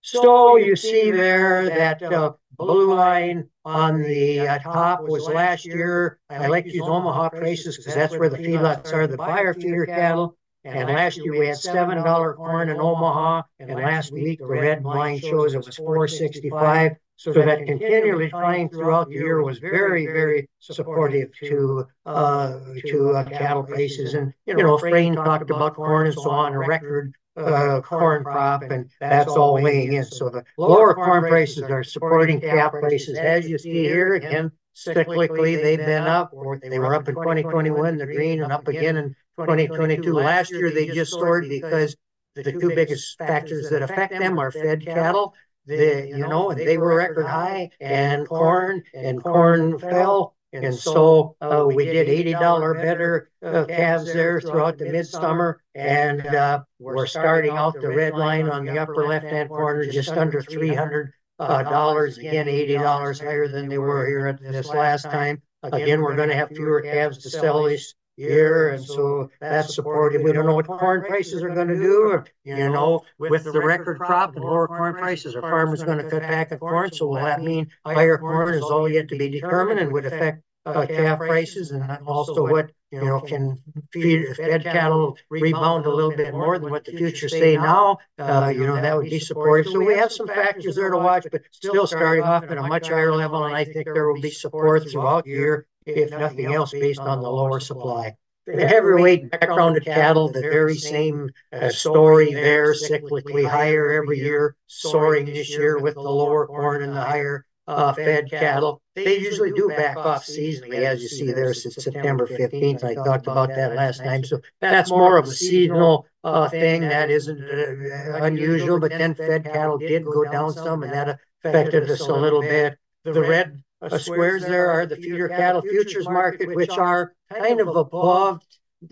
So you see there that uh, blue line on the uh, top was last year. I like to use Omaha prices because that's where the feedlots are, the buyer feeder cattle. And last year we had seven dollar corn in Omaha, and last week the red line shows it was four sixty five. So that continually flying throughout the year was very, very supportive to uh, to uh, cattle prices. And you know, Frayne talked about corn and so on, a record uh, corn crop, and that's all weighing in. So the lower corn prices are supporting calf prices. As you see here, again, cyclically, they've been up, or they were up in 2021, they're green, and up again in 2022. Last year, they just soared because the two biggest factors that affect them are fed cattle. The, you know, and they were record high, and corn, and corn fell, and so uh, we did $80 better uh, calves there throughout the midsummer. And uh, we're starting out the red line on the upper left-hand corner, just under 300 uh, dollars. Again, $80 higher than they were here at this last time. Again, we're going to have fewer calves to sell this year, and so that's supported. We don't know what corn prices are going to do, or, you know, with the record crop and lower corn prices, are farmers going to cut back on corn? So will that mean higher corn is all yet to be determined and would affect uh, calf prices and also what you know can feed fed cattle rebound a little bit more than what the futures say now. Uh, you know that would be supportive. So we have some factors there to watch, but still starting off at a much higher level, and I think there will be support throughout the year, if nothing else, based on the lower supply. The heavyweight backgrounded cattle, the very same uh, story there, cyclically higher every year, soaring this year with the lower corn and the higher uh, fed cattle. They usually do back off seasonally, as you see there since September 15th. I talked about that last time. So that's more of a seasonal uh, thing. That isn't uh, unusual, but then fed cattle did go down some, and that affected us a little bit. The red uh, squares there are the feeder cattle futures market, which are kind of above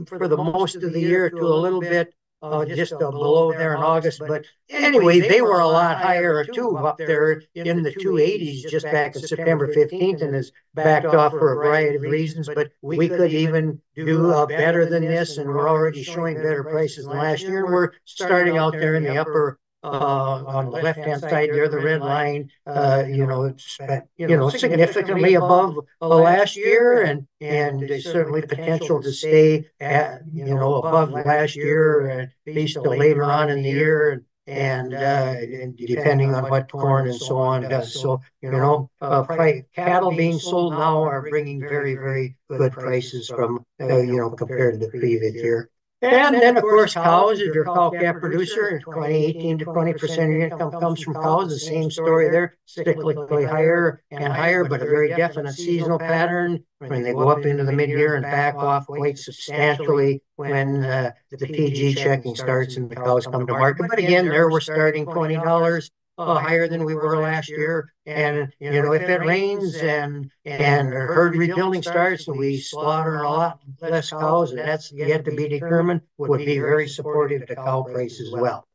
for the most of the year to a little bit uh, just uh, below there in August. But anyway, they were a lot higher too up there in the 280s just back in September 15th and has backed off for a variety of reasons. But we could even do uh, better than this, and we're already showing better prices than last year. We're starting out there in the upper uh, on the left-hand side there, the red line, uh, you know, it's, you know, significantly above uh, last year and, and certainly potential to stay at, you know, above last year, at least later on in the year. And, uh, and depending on what corn and so on does. So, you know, uh, cattle being sold now are bringing very, very good prices from, uh, you know, compared to the previous year. And then, of course, cows, if you're a cow calf producer, 20, to 20% of your income comes from cows. The same story there, cyclically higher and higher, but a very definite seasonal pattern when they go up into the mid-year and back off quite substantially when uh, the PG checking starts and the cows come to market. But again, there we're starting $20 uh, higher than we were last year. And, you know, if it rains and, and herd rebuilding starts and we slaughter a lot less cows, and that's yet to be determined, would be very supportive to cow prices as well.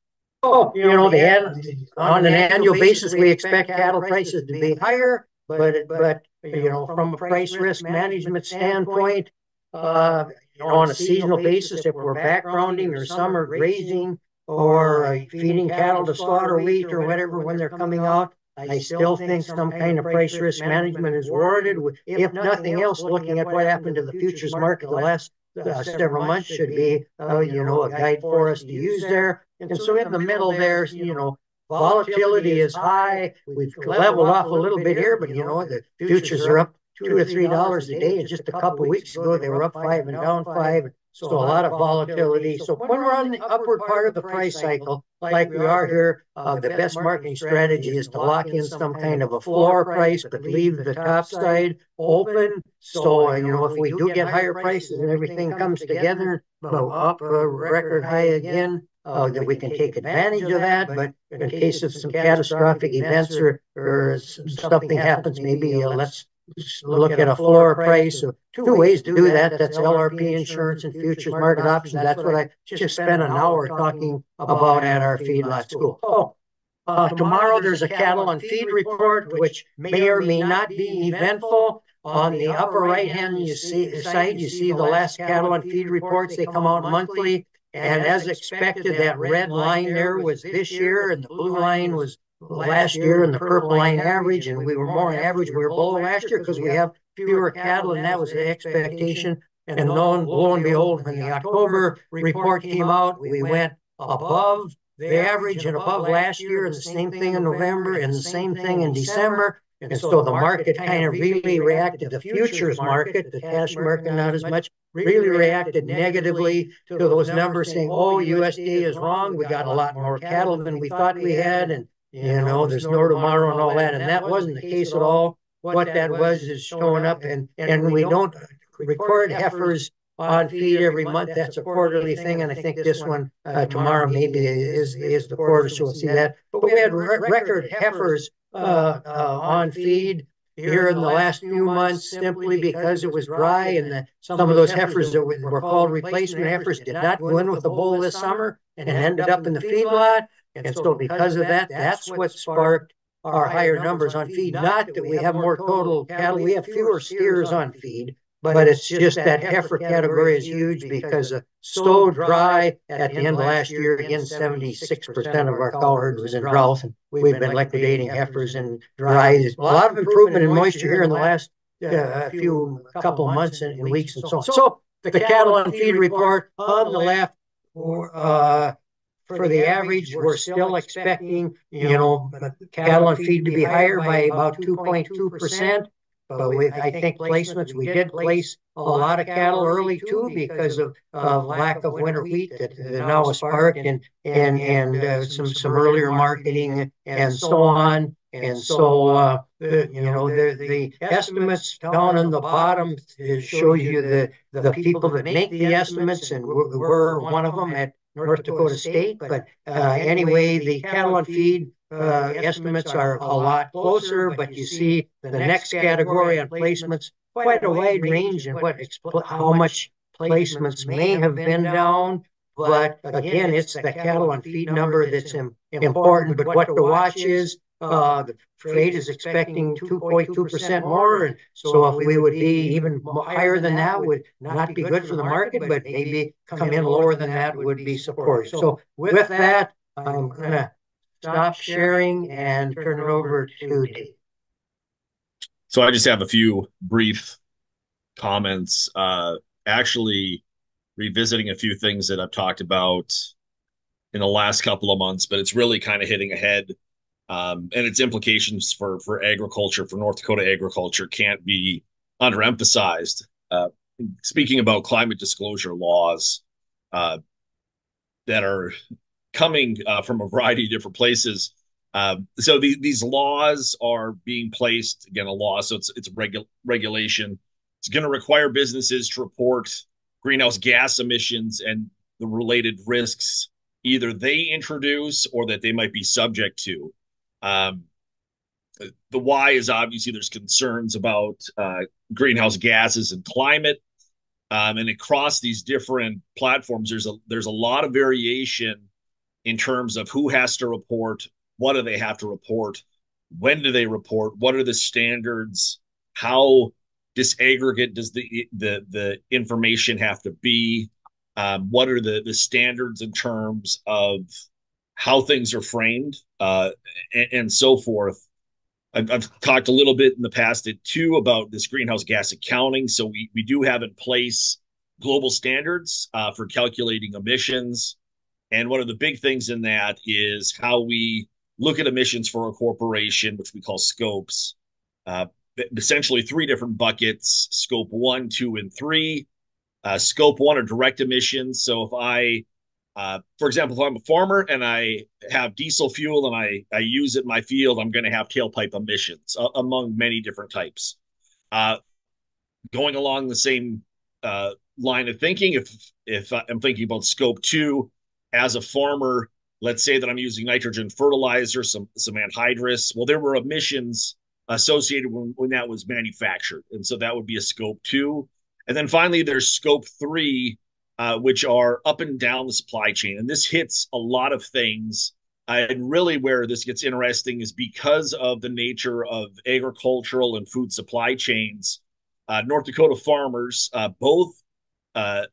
Oh, you know, the, on an annual basis, we expect cattle prices to be higher, but, but you know, from a price risk management standpoint, uh, you know, on a seasonal basis, if we're backgrounding or summer grazing or feeding cattle to slaughter wheat or whatever when they're coming out, I still think some kind of price risk management is warranted. If nothing else, looking at what happened to the futures market the last uh, several months should be, uh, you know, a guide for us to use there. And so in the middle there, you know, volatility is high. We've leveled off a little bit here, but you know, the futures are up two or three dollars a day. And just a couple of weeks ago, they were up five and down five. So a lot of volatility. So when we're on the upward part of the price cycle, like we are here, uh, the best marketing strategy is to lock in some kind of a floor price, but leave the top side open. So, you know, if we do get higher prices and everything comes together, go up a record high again, uh, that we can take advantage of that. But in case of some catastrophic events or, or something happens, maybe let's look at a floor price. So two ways to do that. That's LRP insurance and futures market options. That's what I just spent an hour talking about at our feedlot school. Oh, uh, tomorrow there's a cattle and feed report, which may or may not be eventful. On the upper right hand you see side, you see the last cattle and feed reports. They come out monthly. And as expected, that red line there was this year, and the blue line was last year, and the purple line average. And we were more on average. We were below last year because we have fewer cattle, and that was the expectation. And lo and, lo and behold, when the October report came out, we went above the average and above last year, and the same thing in November, and the same thing in December. And so the market kind of really reacted, the futures market, the cash market not as much, really reacted negatively to those numbers saying, oh, USDA is wrong. We got a lot more cattle than we thought we had. And, you know, there's no tomorrow and all that. And that wasn't the case at all. What that was is showing up and, and we don't record heifers on feed every month. That's a quarterly thing. And I think this one uh, tomorrow maybe is, is the quarter. So we'll see that. But we had re record heifers uh, uh, on feed here in the last few months simply because it was dry and the, some of those heifers that were called replacement heifers did not go in with the bull this summer and ended up in the feedlot. And so because of that, that's what sparked our higher numbers on feed. Not that we have more total cattle, we have fewer steers on feed, but it's just that heifer category is huge because of so dry at the end of last year. Again, 76% of our cow herd was in drought, and we've been liquidating heifers and dry. There's a lot of improvement in moisture here in the last uh, few couple months and, and, weeks and so on. So the cattle and feed report on the left, uh, for the average, we're still expecting, you know, cattle and feed to be higher by about 2.2 percent. But with, I think placements, we did place a lot of cattle early too because of, of lack of winter wheat that, that now is sparked and, and, and uh, some, some earlier marketing and so on. And so, uh, the, you know, the, the estimates down on the bottom shows you the, the people that make the estimates and we're, we're one of them at North Dakota State. But uh, anyway, the cattle and feed uh, estimates are a lot closer, but you see the next category on placements, quite a wide range in what how much placements may have been down. But again, it's the cattle and feed number that's important. But what the watch is, uh, the trade is expecting 2.2% more. And so if we would be even higher than that, would not be good for the market, but maybe come in lower than that would be supportive. So with that, I'm going to stop sharing and turn it over to Dave. So I just have a few brief comments. Uh, actually, revisiting a few things that I've talked about in the last couple of months, but it's really kind of hitting ahead. Um, and its implications for for agriculture, for North Dakota agriculture, can't be underemphasized. Uh, speaking about climate disclosure laws uh, that are coming uh, from a variety of different places. Uh, so the, these laws are being placed again a law, so it's it's regu- regulation. It's going to require businesses to report greenhouse gas emissions and the related risks either they introduce or that they might be subject to. Um, the why is obviously there's concerns about uh, greenhouse gases and climate, um, and across these different platforms, there's a there's a lot of variation in terms of who has to report, what do they have to report, when do they report, what are the standards, how disaggregate does the the the information have to be? Um, what are the the standards in terms of how things are framed uh, and, and, so forth? I've, I've, talked a little bit in the past too about this greenhouse gas accounting. So we we do have in place global standards uh, for calculating emissions, and one of the big things in that is how we look at emissions for a corporation, which we call scopes. Uh, essentially three different buckets scope one, two, and three. Uh, scope one are direct emissions. So if I, uh, for example, if I'm a farmer and I have diesel fuel and I, I use it in my field, I'm going to have tailpipe emissions uh, among many different types. Uh, going along the same uh, line of thinking, if if I'm thinking about scope two, as a farmer, let's say that I'm using nitrogen fertilizer, some some anhydrous. Well, there were emissions associated when, when that was manufactured. And so that would be a scope two. And then finally, there's scope three, uh, which are up and down the supply chain. And this hits a lot of things. Uh, and really, where this gets interesting is because of the nature of agricultural and food supply chains. Uh, North Dakota farmers, uh, both uh,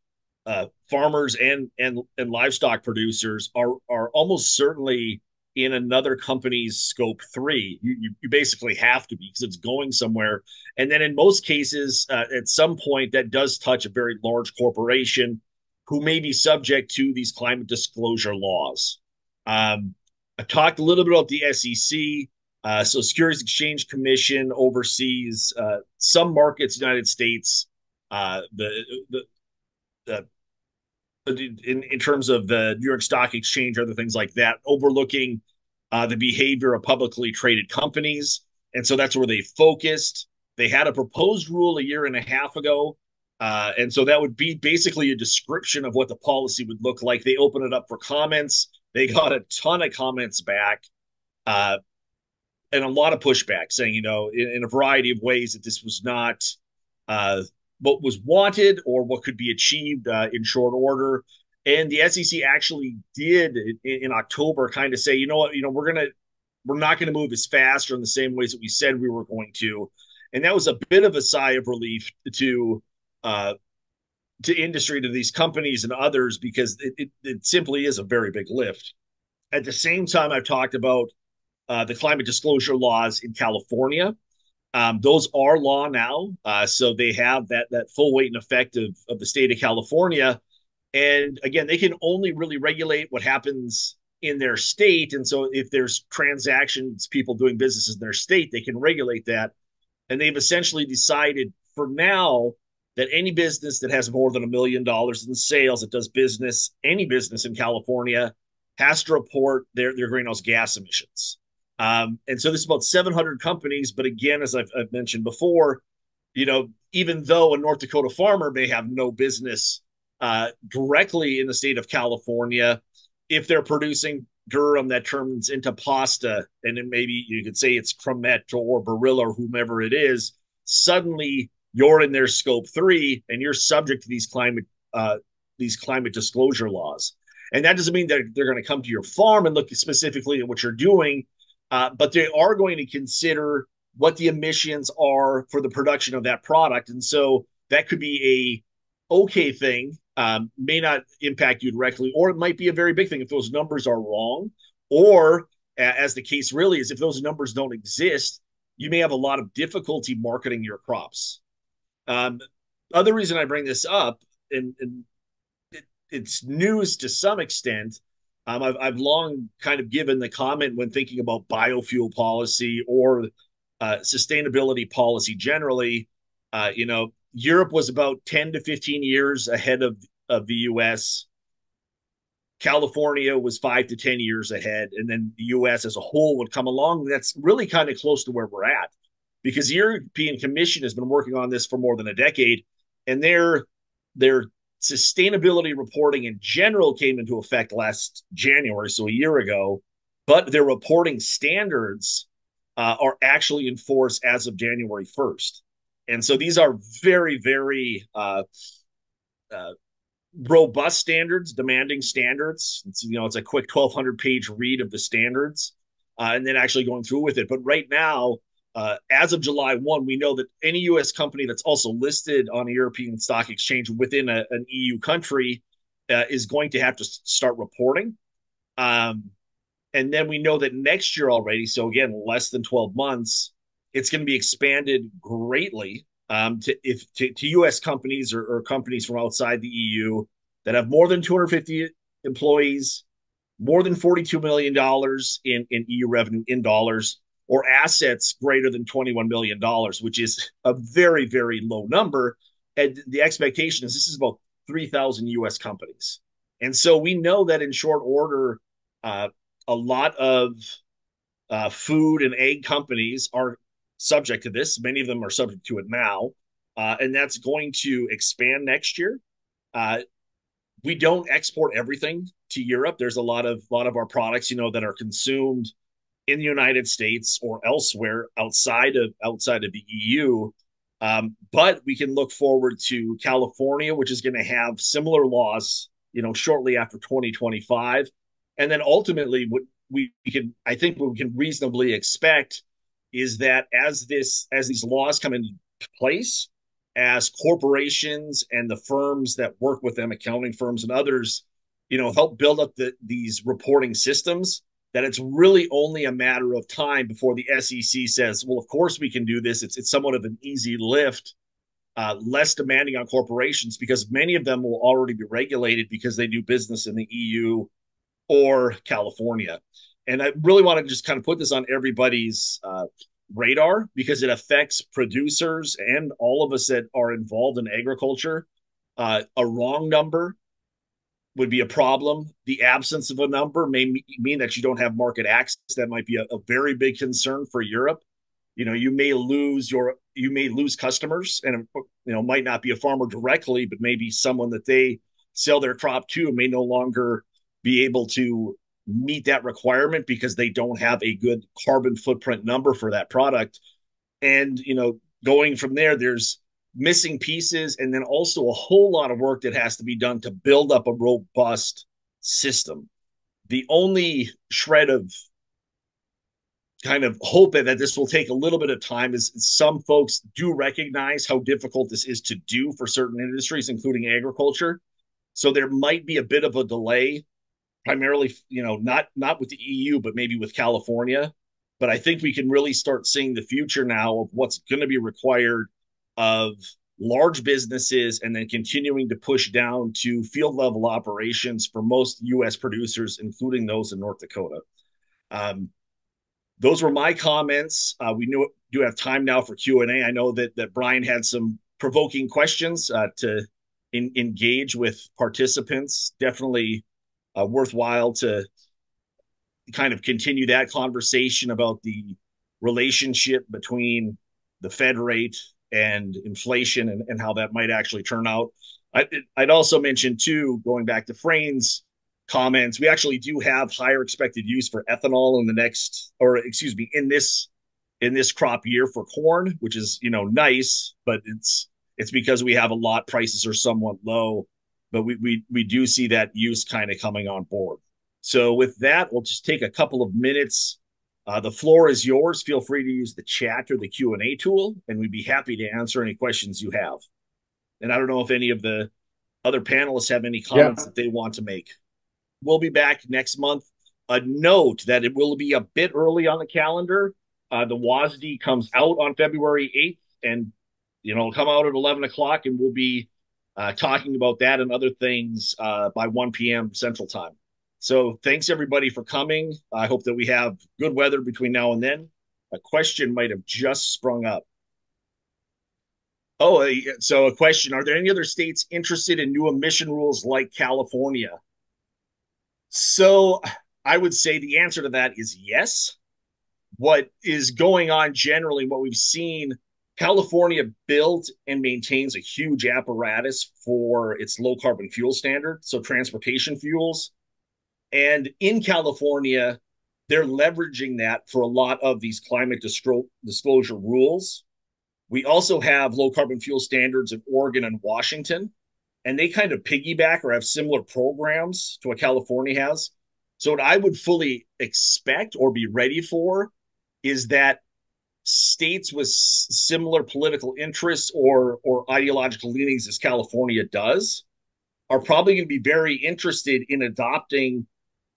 uh, farmers and and and livestock producers, are are almost certainly in another company's scope three. You, you, you, basically have to be because it's going somewhere. And then in most cases, uh, at some point, that does touch a very large corporation who may be subject to these climate disclosure laws. Um, I talked a little bit about the SEC. Uh, so, Securities Exchange Commission oversees uh, some markets, United States. Uh, the, the the in, in terms of the New York Stock Exchange, other things like that, overlooking uh, the behavior of publicly traded companies. And so that's where they focused. They had a proposed rule a year and a half ago. Uh, and so that would be basically a description of what the policy would look like. They opened it up for comments. They got a ton of comments back uh, and a lot of pushback saying, you know, in, in, a variety of ways that this was not uh, what was wanted or what could be achieved uh, in short order. And the SEC actually did in, in October kind of say, you know what, you know, we're gonna we're not going to move as fast or in the same ways that we said we were going to. And that was a bit of a sigh of relief to uh, to industry, to these companies and others, because it, it, it simply is a very big lift. At the same time, I've talked about uh, the climate disclosure laws in California um, those are law now, uh, so they have that that full weight and effect of, of the state of California. And again, they can only really regulate what happens in their state. And so, if there's transactions, people doing businesses in their state, they can regulate that. And they've essentially decided for now that any business that has more than a million dollars in sales that does business, any business in California, has to report their, their greenhouse gas emissions. Um, and so this is about 700 companies. But again, as I've, I've, mentioned before, you know, even though a North Dakota farmer may have no business uh, directly in the state of California, if they're producing durum that turns into pasta, and then maybe you could say it's Creamette or Barilla or whomever it is, suddenly you're in their scope three and you're subject to these climate uh, these climate disclosure laws. And that doesn't mean that they're going to come to your farm and look specifically at what you're doing uh, but they are going to consider what the emissions are for the production of that product, and so that could be a okay thing. Um, may not impact you directly, or it might be a very big thing if those numbers are wrong, or as the case really is, if those numbers don't exist, you may have a lot of difficulty marketing your crops. Um, other reason I bring this up, and, and it, it's news to some extent, um, I've, I've long kind of given the comment when thinking about biofuel policy or uh, sustainability policy generally. Uh, you know, Europe was about 10 to 15 years ahead of, of the US. California was five to 10 years ahead. And then the US as a whole would come along. That's really kind of close to where we're at because the European Commission has been working on this for more than a decade. And they're, they're sustainability reporting in general came into effect last January, so a year ago, but their reporting standards uh, are actually in force as of January 1st. And so these are very, very uh, uh, robust standards, demanding standards. It's, you know, it's a quick 1,200 page read of the standards uh, and then actually going through with it. But right now, uh, as of July 1, we know that any US company that's also listed on a European stock exchange within a, an EU country uh, is going to have to start reporting. Um, and then we know that next year already, so again, less than 12 months, it's going to be expanded greatly um, to if to, to U.S. companies or, or, companies from outside the EU that have more than 250 employees, more than 42 million dollars in in EU revenue in dollars, or assets greater than 21 million dollars, which is a very very low number. And the expectation is this is about 3,000 U.S. companies, and so we know that in short order, uh, a lot of uh, food and egg companies are subject to this. Many of them are subject to it now, uh, and that's going to expand next year. Uh, we don't export everything to Europe. There's a lot of lot of our products, you know, that are consumed in the United States or elsewhere outside of outside of the EU. Um, but we can look forward to California, which is going to have similar laws, you know, shortly after 2025, and then ultimately, what we can, I think, what we can reasonably expect is that as this as these laws come into place, as corporations and the firms that work with them, accounting firms and others, you know, help build up the, these reporting systems, that it's really only a matter of time before the SEC says, well, of course we can do this. It's, it's somewhat of an easy lift, uh, less demanding on corporations because many of them will already be regulated because they do business in the EU or California. And I really want to just kind of put this on everybody's uh, radar because it affects producers and all of us that are involved in agriculture. Uh, a wrong number would be a problem. The absence of a number may mean that you don't have market access. That might be a, a very big concern for Europe. You know, you may lose your you may lose customers, and you know might not be a farmer directly, but maybe someone that they sell their crop to may no longer be able to meet that requirement because they don't have a good carbon footprint number for that product. And, you know, going from there, there's missing pieces and then also a whole lot of work that has to be done to build up a robust system. The only shred of kind of hope that this will take a little bit of time is some folks do recognize how difficult this is to do for certain industries, including agriculture. So there might be a bit of a delay primarily, you know, not not with the EU, but maybe with California. But I think we can really start seeing the future now of what's going to be required of large businesses and then continuing to push down to field level operations for most U.S. producers, including those in North Dakota. Um, those were my comments. Uh, we knew, do have time now for Q and A. I know that that Brian had some provoking questions uh, to in, engage with participants. Definitely uh, worthwhile to kind of continue that conversation about the relationship between the Fed rate and inflation and, and how that might actually turn out. I, would also mention too, going back to Frayne's comments, we actually do have higher expected use for ethanol in the next, or excuse me, in this in this crop year for corn, which is you know nice, but it's it's because we have a lot prices are somewhat low but we we we do see that use kind of coming on board. So with that, we'll just take a couple of minutes. Uh, the floor is yours. Feel free to use the chat or the Q and A tool, and we'd be happy to answer any questions you have. And I don't know if any of the other panelists have any comments yeah. that they want to make. We'll be back next month. A note that it will be a bit early on the calendar. Uh, the WASDE comes out on February 8th, and you know, come out at 11 o'clock, and we'll be uh, talking about that and other things uh, by 1 p.m. Central Time. So thanks everybody for coming. I hope that we have good weather between now and then. A question might have just sprung up. Oh, uh, so a question: Are there any other states interested in new emission rules like California? So I would say the answer to that is yes. What is going on generally, what we've seen California built and maintains a huge apparatus for its low carbon fuel standard, so transportation fuels. And in California, they're leveraging that for a lot of these climate distro- disclosure rules. We also have low carbon fuel standards in Oregon and Washington, and they kind of piggyback or have similar programs to what California has. So, what I would fully expect or be ready for is that states with similar political interests or or ideological leanings as California does are probably going to be very interested in adopting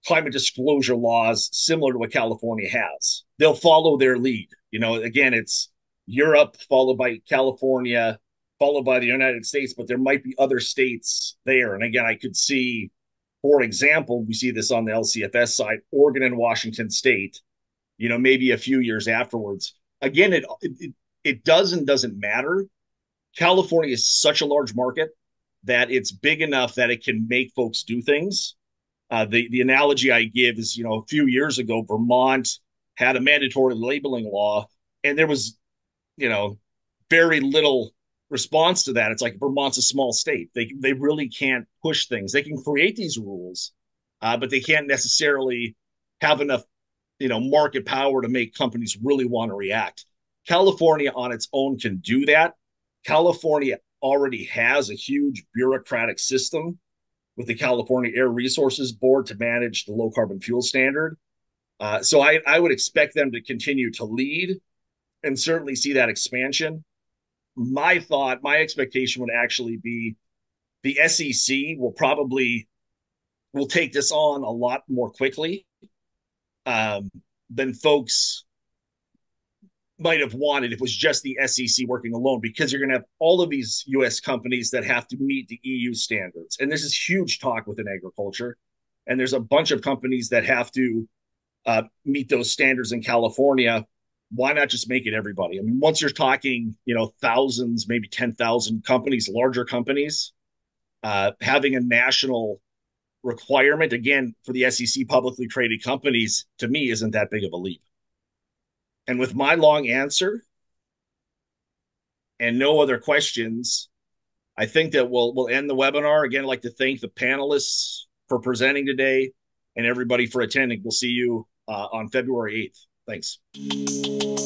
climate disclosure laws similar to what California has. They'll follow their lead. You know, again, it's Europe followed by California, followed by the United States, but there might be other states there. And again, I could see, for example, we see this on the LCFS side, Oregon and Washington State, you know, maybe a few years afterwards. Again, it it, it does and doesn't matter. California is such a large market that it's big enough that it can make folks do things. Uh, the the analogy I give is, you know, a few years ago, Vermont had a mandatory labeling law, and there was, you know, very little response to that. It's like Vermont's a small state; they they really can't push things. They can create these rules, uh, but they can't necessarily have enough, you know, market power to make companies really want to react. California on its own can do that. California already has a huge bureaucratic system with the California Air Resources Board to manage the low carbon fuel standard. Uh, so I, I would expect them to continue to lead and certainly see that expansion. My thought, my expectation would actually be the SEC will probably will take this on a lot more quickly um, than folks might have wanted if it was just the SEC working alone, because you're going to have all of these US companies that have to meet the EU standards. And this is huge talk within agriculture. And there's a bunch of companies that have to uh, meet those standards in California. Why not just make it everybody? I mean, once you're talking, you know, thousands, maybe 10,000 companies, larger companies, uh, having a national requirement, again, for the SEC publicly traded companies, to me, isn't that big of a leap. And with my long answer and no other questions, I think that we'll we'll end the webinar. Again, I'd like to thank the panelists for presenting today and everybody for attending. We'll see you uh, on February 8th. Thanks.